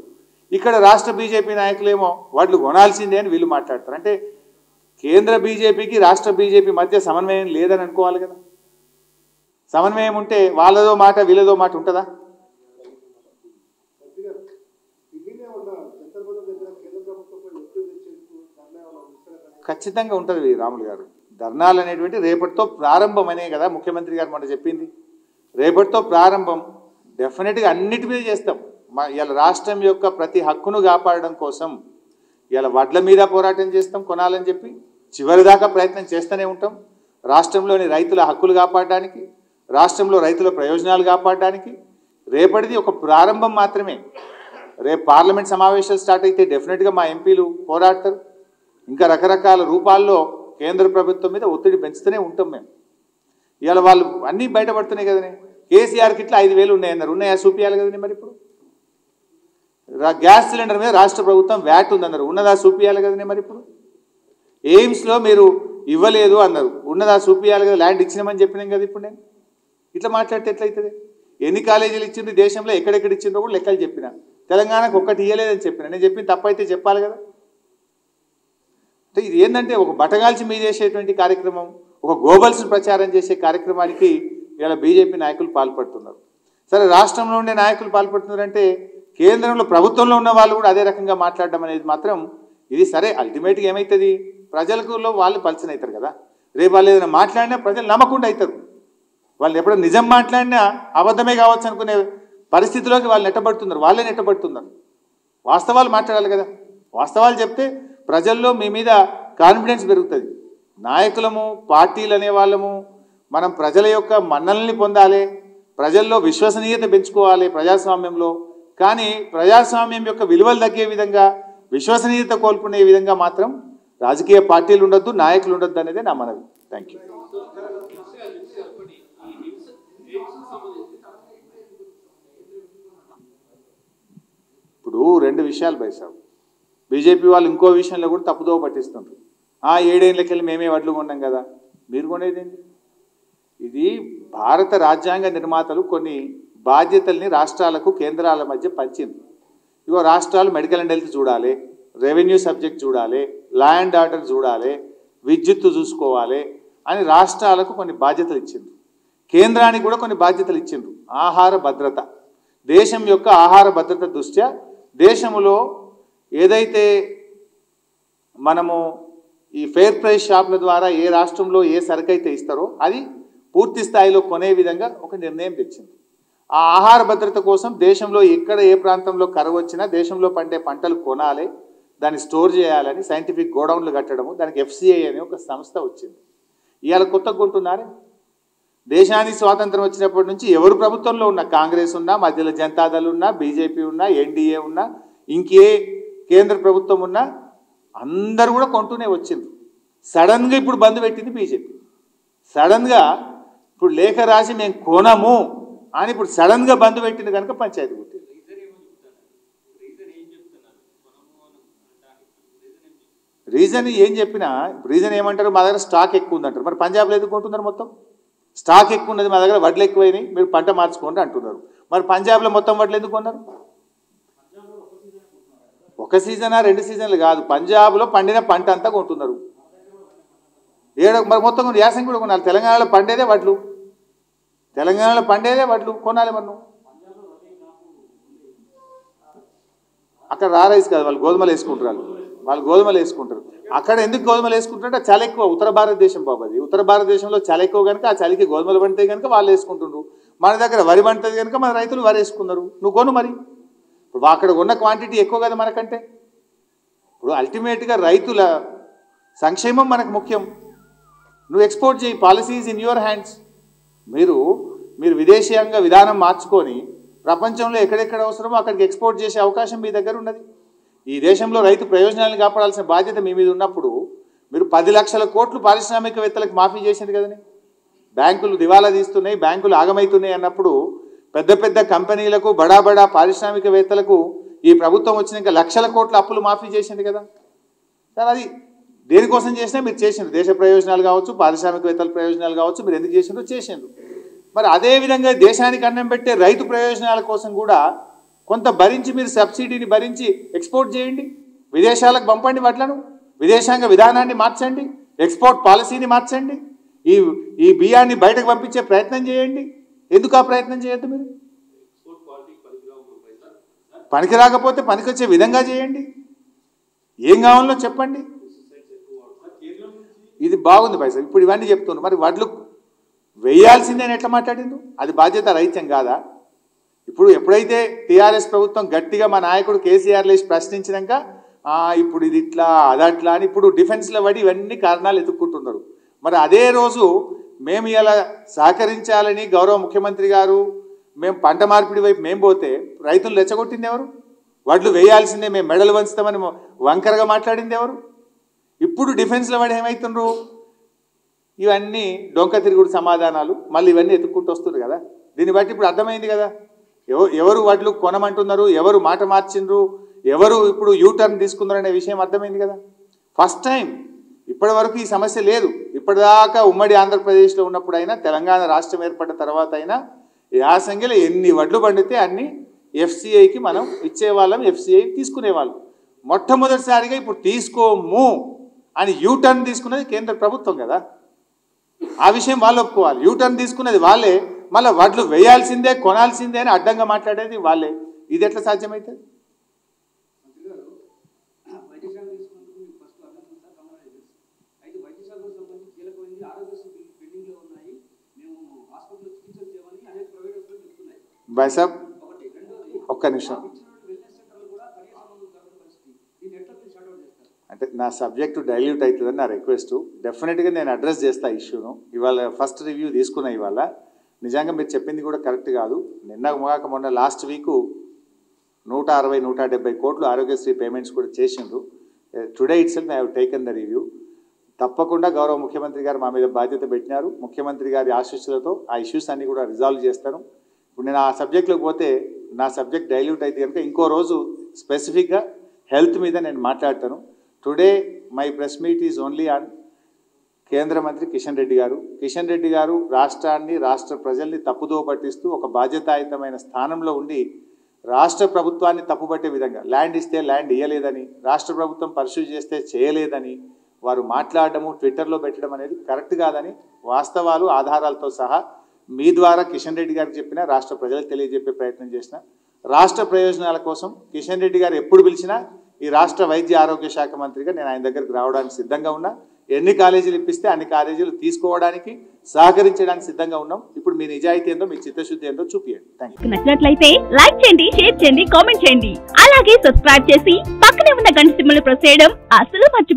Speaker 1: ఇక్కడ రాష్ట్ర బీజేపీ నాయకులేమో వాళ్ళు కొనాల్సిందే అని వీళ్ళు మాట్లాడతారు. అంటే కేంద్ర బీజేపీకి రాష్ట్ర బీజేపీ మధ్య సమన్వయం లేదని అనుకోవాలి కదా. సమన్వయం ఉంటే వాళ్ళదో మాట వీళ్ళదో మాట ఉంటుందా
Speaker 2: ఢిల్లీలో ఉన్న చంద్రబాబు దగ్గర కేంద్ర ప్రభుత్వంపై ఒత్తిడి తెచ్చేందుకు ధర్నా ఏమైనా ఉంచారా?
Speaker 1: ఖచ్చితంగా ఉంటుంది రాములు గారు. ధర్నాలు అనేటువంటి రేపటితో ప్రారంభమనే కదా ముఖ్యమంత్రి గారు మన చెప్పింది. రేపటితో ప్రారంభం డెఫినెట్గా అన్నిటి మీద చేస్తాం. మా ఇలా రాష్ట్రం యొక్క ప్రతి హక్కును కాపాడడం కోసం ఇలా వడ్ల మీద పోరాటం చేస్తాం కొనాలని చెప్పి. చివరిదాకా ప్రయత్నం చేస్తూనే ఉంటాం. రాష్ట్రంలోని రైతుల హక్కులు కాపాడడానికి రాష్ట్రంలో రైతుల ప్రయోజనాలు కాపాడడానికి రేపటిది ఒక ప్రారంభం మాత్రమే. రేపు పార్లమెంట్ సమావేశాలు స్టార్ట్ అయితే డెఫినెట్గా మా ఎంపీలు పోరాడతారు. ఇంకా రకరకాల రూపాల్లో కేంద్ర ప్రభుత్వం మీద ఒత్తిడి పెంచుతూనే ఉంటాం మేము. ఇవాళ వాళ్ళు అన్నీ బయటపడుతున్నాయి కదనే. కేసీఆర్కి ఇట్లా ఐదు వేలు ఉన్నాయన్నారు ఉన్నాయా చూపించాలి కదండి మరి ఇప్పుడు? గ్యాస్ సిలిండర్ మీద రాష్ట్ర ప్రభుత్వం వ్యాట్ ఉందన్నారు. ఉన్నదా చూపించాలి కదండి మరి ఇప్పుడు? ఎయిమ్స్లో మీరు ఇవ్వలేదు అన్నారు. ఉన్నదా చూపించాలి కదా? ల్యాండ్ ఇచ్చినామని చెప్పినాం కదా ఇప్పుడు నేను. ఇట్లా మాట్లాడితే ఎట్లయితుంది? ఎన్ని కాలేజీలు ఇచ్చిండ్రు? దేశంలో ఎక్కడెక్కడ ఇచ్చిండ్రో కూడా లెక్కలు చెప్పిన. తెలంగాణకు ఒక్కటి ఇవ్వలేదని చెప్పిన. నేను చెప్పిన తప్పైతే చెప్పాలి కదా. అంటే ఇది ఏంటంటే ఒక బటగాల్చి మీదేసేటువంటి కార్యక్రమం ఒక గోబల్స్ని ప్రచారం చేసే కార్యక్రమానికి ఇలా బీజేపీ నాయకులు పాల్పడుతున్నారు. సరే రాష్ట్రంలో ఉండే నాయకులు పాల్పడుతున్నారంటే కేంద్రంలో ప్రభుత్వంలో ఉన్న వాళ్ళు కూడా అదే రకంగా మాట్లాడడం అనేది మాత్రం ఇది సరే అల్టిమేట్గా ఏమవుతుంది ప్రజలకు వాళ్ళు పలచన అవుతారు కదా. రేపు వాళ్ళు ఏదైనా మాట్లాడినా ప్రజలు నమ్మకుండా అవుతారు. వాళ్ళు ఎప్పుడో నిజం మాట్లాడినా అబద్ధమే కావచ్చు అనుకునే పరిస్థితిలోకి వాళ్ళు నెట్టబడుతున్నారు. వాళ్ళే నెట్టబడుతున్నారు. వాస్తవాలు మాట్లాడాలి కదా. వాస్తవాలు చెప్తే ప్రజల్లో మీ మీద కాన్ఫిడెన్స్ పెరుగుతుంది. నాయకులము పార్టీలు అనే వాళ్ళము మనం ప్రజల యొక్క మన్నల్ని పొందాలి ప్రజల్లో విశ్వసనీయత పెంచుకోవాలి ప్రజాస్వామ్యంలో. కానీ ప్రజాస్వామ్యం యొక్క విలువలు తగ్గే విధంగా విశ్వసనీయత కోల్పోయే విధంగా మాత్రం రాజకీయ పార్టీలు ఉండొద్దు నాయకులు ఉండొద్దు అనేది నా మనవి. థ్యాంక్ యూ ఇప్పుడు రెండు విషయాలు బైసాబు బీజేపీ వాళ్ళు ఇంకో విషయంలో కూడా తప్పుదో పట్టిస్తుంటారు ఆ ఏడేళ్ళకెళ్ళి మేమే వడ్లు కొన్నాం కదా మీరు కొనేదేంటి ఇది భారత రాజ్యాంగ నిర్మాతలు కొన్ని బాధ్యతల్ని రాష్ట్రాలకు కేంద్రాల మధ్య పంచింది ఇగో రాష్ట్రాలు మెడికల్ అండ్ హెల్త్ చూడాలి రెవెన్యూ సబ్జెక్ట్ చూడాలి లా అండ్ ఆర్డర్ చూడాలి విద్యుత్తు చూసుకోవాలి అని రాష్ట్రాలకు కొన్ని బాధ్యతలు ఇచ్చిండ్రు. కేంద్రానికి కూడా కొన్ని బాధ్యతలు ఇచ్చిండ్రు. ఆహార భద్రత. దేశం యొక్క ఆహార భద్రత దృష్ట్యా దేశంలో ఏదైతే మనము ఈ ఫెయిర్ ప్రైస్ షాపుల ద్వారా ఏ రాష్ట్రంలో ఏ సరుకు అయితే ఇస్తారో అది పూర్తి స్థాయిలో కొనే విధంగా ఒక నిర్ణయం తెచ్చింది. ఆ ఆహార భద్రత కోసం దేశంలో ఎక్కడ ఏ ప్రాంతంలో కరువు వచ్చినా దేశంలో పండే పంటలు కొనాలి దాన్ని స్టోర్ చేయాలని సైంటిఫిక్ గోడౌన్లు కట్టడము దానికి ఎఫ్సిఐ అనే ఒక సంస్థ వచ్చింది. ఇవాళ కొత్త కొంటున్నారే దేశానికి స్వాతంత్రం వచ్చినప్పటి నుంచి ఎవరు ప్రభుత్వంలో ఉన్నా? కాంగ్రెస్ ఉన్నా మధ్యలో జనతాదళ్ ఉన్నా బీజేపీ ఉన్నా ఎన్డీఏ ఉన్నా ఇంకే కేంద్ర ప్రభుత్వం ఉన్నా అందరూ కూడా కొంటూనే వచ్చిండ్రు. సడన్గా ఇప్పుడు బంద్ పెట్టింది బీజేపీ. సడన్గా ఇప్పుడు లేఖ రాసి మేము కొనము అని ఇప్పుడు సడన్గా బంద్ పెట్టింది కనుక పంచాయతీ పుట్టింది రీజన్ ఏం చెప్పినా రీజన్ ఏమంటారు? మా దగ్గర స్టాక్ ఎక్కువ ఉందంటారు. మరి పంజాబ్లో ఎందుకు కొంటున్నారు మొత్తం? స్టాక్ ఎక్కువ ఉన్నది మా దగ్గర వడ్లు ఎక్కువైనాయి. మీరు పంట మార్చుకోండి అంటున్నారు. మరి పంజాబ్లో మొత్తం వడ్లు ఎందుకు కొన్నారు? ఒక సీజనా రెండు సీజన్లు కాదు. పంజాబ్లో పండిన పంట అంతా కొంటున్నారు. ఏడు మరి మొత్తం యాసం కూడా కొనాలి. తెలంగాణలో పండేదే వడ్లు. తెలంగాణలో పండేదే వడ్లు. కొనాలి మనం అక్కడ రా రైస్ కాదు. వాళ్ళు గోధుమలు వేసుకుంటారు వాళ్ళు. వాళ్ళు గోధుమలు వేసుకుంటారు. అక్కడ ఎందుకు గోధుమలు వేసుకుంటారంటే చలి ఎక్కువ ఉత్తర భారతదేశం బాబు ఉత్తర భారతదేశంలో చలి ఎక్కువ కనుక ఆ చలికి గోధుమలు పండితే కనుక వాళ్ళు వేసుకుంటున్నారు మన దగ్గర వరి పండుతుంది కనుక మన రైతులు వరి వేసుకున్నారు. నువ్వు కొను మరి. ఇప్పుడు అక్కడ ఉన్న క్వాంటిటీ ఎక్కువ కదా మనకంటే? ఇప్పుడు అల్టిమేట్గా రైతుల సంక్షేమం మనకు ముఖ్యం. నువ్వు ఎక్స్పోర్ట్ చేయి పాలసీస్ ఇన్ యువర్ హ్యాండ్స్ మీరు మీరు విదేశీయంగా విధానం మార్చుకొని ప్రపంచంలో ఎక్కడెక్కడ అవసరమో అక్కడికి ఎక్స్పోర్ట్ చేసే అవకాశం మీ దగ్గర ఉన్నది. ఈ దేశంలో రైతు ప్రయోజనాలను కాపాడాల్సిన బాధ్యత మీ మీద ఉన్నప్పుడు మీరు పది లక్షల కోట్లు పారిశ్రామికవేత్తలకు మాఫీ చేసింది కదని? బ్యాంకులు దివాలా తీస్తున్నాయి బ్యాంకులు ఆగమవుతున్నాయి అన్నప్పుడు పెద్ద పెద్ద కంపెనీలకు బడా బడా పారిశ్రామికవేత్తలకు ఈ ప్రభుత్వం వచ్చినాక లక్షల కోట్ల అప్పులు మాఫీ చేసింది కదా. సార్ అది దేనికోసం చేసినా మీరు చేసిండ్రు. దేశ ప్రయోజనాలు కావచ్చు పారిశ్రామికవేత్తల ప్రయోజనాలు కావచ్చు మీరు ఎందుకు చేసిండ్రు? చేసిండ్రు. మరి అదే విధంగా దేశానికి అన్నం పెట్టే రైతు ప్రయోజనాల కోసం కూడా కొంత భరించి మీరు సబ్సిడీని భరించి ఎక్స్పోర్ట్ చేయండి. విదేశాలకు పంపండి వడ్లను విదేశాంగ విధానాన్ని మార్చండి. ఎక్స్పోర్ట్ పాలసీని మార్చండి. ఈ ఈ బియ్యాన్ని బయటకు పంపించే ప్రయత్నం చేయండి. ఎందుకు ఆ ప్రయత్నం చేయొద్దు మీరు? పనికి రాకపోతే పనికొచ్చే విధంగా చేయండి. ఏం కావాలో చెప్పండి. ఇది బాగుంది పైసా ఇప్పుడు ఇవన్నీ చెప్తున్నాను మరి వడ్లు వేయాల్సిందే నేను ఎట్లా మాట్లాడిండు అది బాధ్యత రైత్యం కాదా? ఇప్పుడు ఎప్పుడైతే టీఆర్ఎస్ ప్రభుత్వం గట్టిగా మా నాయకుడు కేసీఆర్ లేచి ప్రశ్నించినాక ఇప్పుడు ఇది ఇట్లా అదట్లా అని ఇప్పుడు డిఫెన్స్లో పడి ఇవన్నీ కారణాలు ఎత్తుక్కుంటున్నారు. మరి అదే రోజు మేము ఇలా సహకరించాలని గౌరవ ముఖ్యమంత్రి గారు మేము పంట మార్పిడి వైపు మేము పోతే రైతులు రెచ్చగొట్టింది ఎవరు? వడ్లు వేయాల్సిందే మేము మెడలు వంచుతామని వంకరగా మాట్లాడింది ఎవరు? ఇప్పుడు డిఫెన్స్లో వాడు ఏమవుతుండ్రు ఇవన్నీ డొంక తిరుగుడు సమాధానాలు మళ్ళీ ఇవన్నీ ఎత్తుక్కుంటూ వస్తుంది కదా. దీన్ని బట్టి ఇప్పుడు అర్థమైంది కదా. ఎవరు వడ్లు కొనమంటున్నారు? ఎవరు మాట మార్చిండ్రు? ఎవరు ఇప్పుడు యూటర్న్ తీసుకున్నారు అనే విషయం అర్థమైంది కదా. ఫస్ట్ టైం ఇప్పటి వరకు ఈ సమస్య లేదు. ఇప్పటిదాకా ఉమ్మడి ఆంధ్రప్రదేశ్లో ఉన్నప్పుడైనా తెలంగాణ రాష్ట్రం ఏర్పడిన తర్వాత అయినా యాసంగిలో ఎన్ని వడ్లు పండితే అన్ని ఎఫ్సిఐకి మనం ఇచ్చేవాళ్ళం ఎఫ్సిఐ తీసుకునేవాళ్ళం. మొట్టమొదటిసారిగా ఇప్పుడు తీసుకోము అని యూటర్న్ తీసుకున్నది కేంద్ర ప్రభుత్వం కదా. ఆ విషయం వాళ్ళు ఒప్పుకోవాలి. యూటర్న్ తీసుకున్నది వాళ్ళే. మళ్ళీ వడ్లు వేయాల్సిందే కొనాల్సిందే అని అడ్డంగా మాట్లాడేది వాళ్ళే. ఇది ఎట్లా సాధ్యమవుతుంది
Speaker 2: మంత్రి గారు
Speaker 3: వైద్యశాల తీసుకున్నందుకు మీకు ఫస్ట్ అభినందన సార్ కంగ్రాచులేషన్స్ అయితే వైద్యశాలకు సంబంధించి కీలకమైంది ఆరోగ్యశ్రీ బిల్ పెండింగ్లో ఉన్నాయి మేము హాస్పిటల్లో చికిత్సలు చేయమని అనేక ప్రైవేట్ హాస్పిటల్ చెప్తున్నాయి
Speaker 1: బైసాబ్
Speaker 3: ఒకటి రెండోది
Speaker 1: ఒక్క నిమిషం
Speaker 3: ఇచ్చిన వెల్నెస్ సెంటర్లు కూడా కనీసం దొరకని పరిస్థితి దీన్ని ఎట్లా మీరు షార్ట్ ఒక్క నిమిషం.
Speaker 1: అంటే నా సబ్జెక్టు డైల్యూట్ అవుతుందని నా రిక్వెస్ట్. డెఫినెట్గా నేను అడ్రస్ చేస్తా ఇష్యూను. ఇవాళ ఫస్ట్ రివ్యూ తీసుకున్నా ఇవాళ. నిజంగా మీరు చెప్పింది కూడా కరెక్ట్ కాదు. నిన్న మొగాక మొన్న లాస్ట్ వీకు నూట అరవై నూట డెబ్బై కోట్లు ఆరోగ్యశ్రీ పేమెంట్స్ కూడా చేసిండ్రు. Today it's I have taken the review తప్పకుండా గౌరవ ముఖ్యమంత్రి గారు మా మీద బాధ్యత పెట్టినారు. ముఖ్యమంత్రి గారి ఆశీస్సులతో ఆ ఇష్యూస్ అన్నీ కూడా రిజాల్వ్ చేస్తాను. ఇప్పుడు నేను ఆ సబ్జెక్ట్లోకి పోతే నా సబ్జెక్ట్ డైల్యూట్ అయితే కనుక ఇంకో రోజు స్పెసిఫిక్గా హెల్త్ మీద నేను మాట్లాడతాను. Today my press meet is only on కేంద్ర మంత్రి కిషన్ రెడ్డి గారు. కిషన్ రెడ్డి గారు రాష్ట్రాన్ని రాష్ట్ర ప్రజల్ని తప్పుదో పట్టిస్తూ ఒక బాధ్యతాయుతమైన స్థానంలో ఉండి రాష్ట్ర ప్రభుత్వాన్ని తప్పుపట్టే విధంగా ల్యాండ్ ఇస్తే ల్యాండ్ ఇవ్వలేదని రాష్ట్ర ప్రభుత్వం పర్సూ చేస్తే చేయలేదని వారు మాట్లాడడము ట్విట్టర్లో పెట్టడం అనేది కరెక్ట్ కాదని వాస్తవాలు ఆధారాలతో సహా మీ ద్వారా కిషన్ రెడ్డి గారికి చెప్పిన రాష్ట్ర ప్రజలకు తెలియజెప్పే ప్రయత్నం చేసిన రాష్ట్ర ప్రయోజనాల కోసం కిషన్ రెడ్డి గారు ఎప్పుడు పిలిచినా ఈ రాష్ట్ర వైద్య ఆరోగ్య శాఖ మంత్రిగా నేను ఆయన దగ్గరికి రావడానికి సిద్ధంగా ఉన్నా. ఎన్ని కాలేజీలు ఇప్పిస్తే అన్ని కాలేజీలు తీసుకోవడానికి సహకరించడానికి సిద్ధంగా ఉన్నాం. ఇప్పుడు మీ నిజాయితీ ఏందో మీ చిత్తశుద్ధి ఏందో చూపియండి.
Speaker 4: నచ్చినట్లయితే లైక్ చేయండి షేర్ చేయండి కామెంట్ చేయండి. అలాగే సబ్స్క్రైబ్ చేసి పక్కనే ఉన్న గంట సిమ్మలు ప్రెస్ చేయడం అసలు మర్చిపో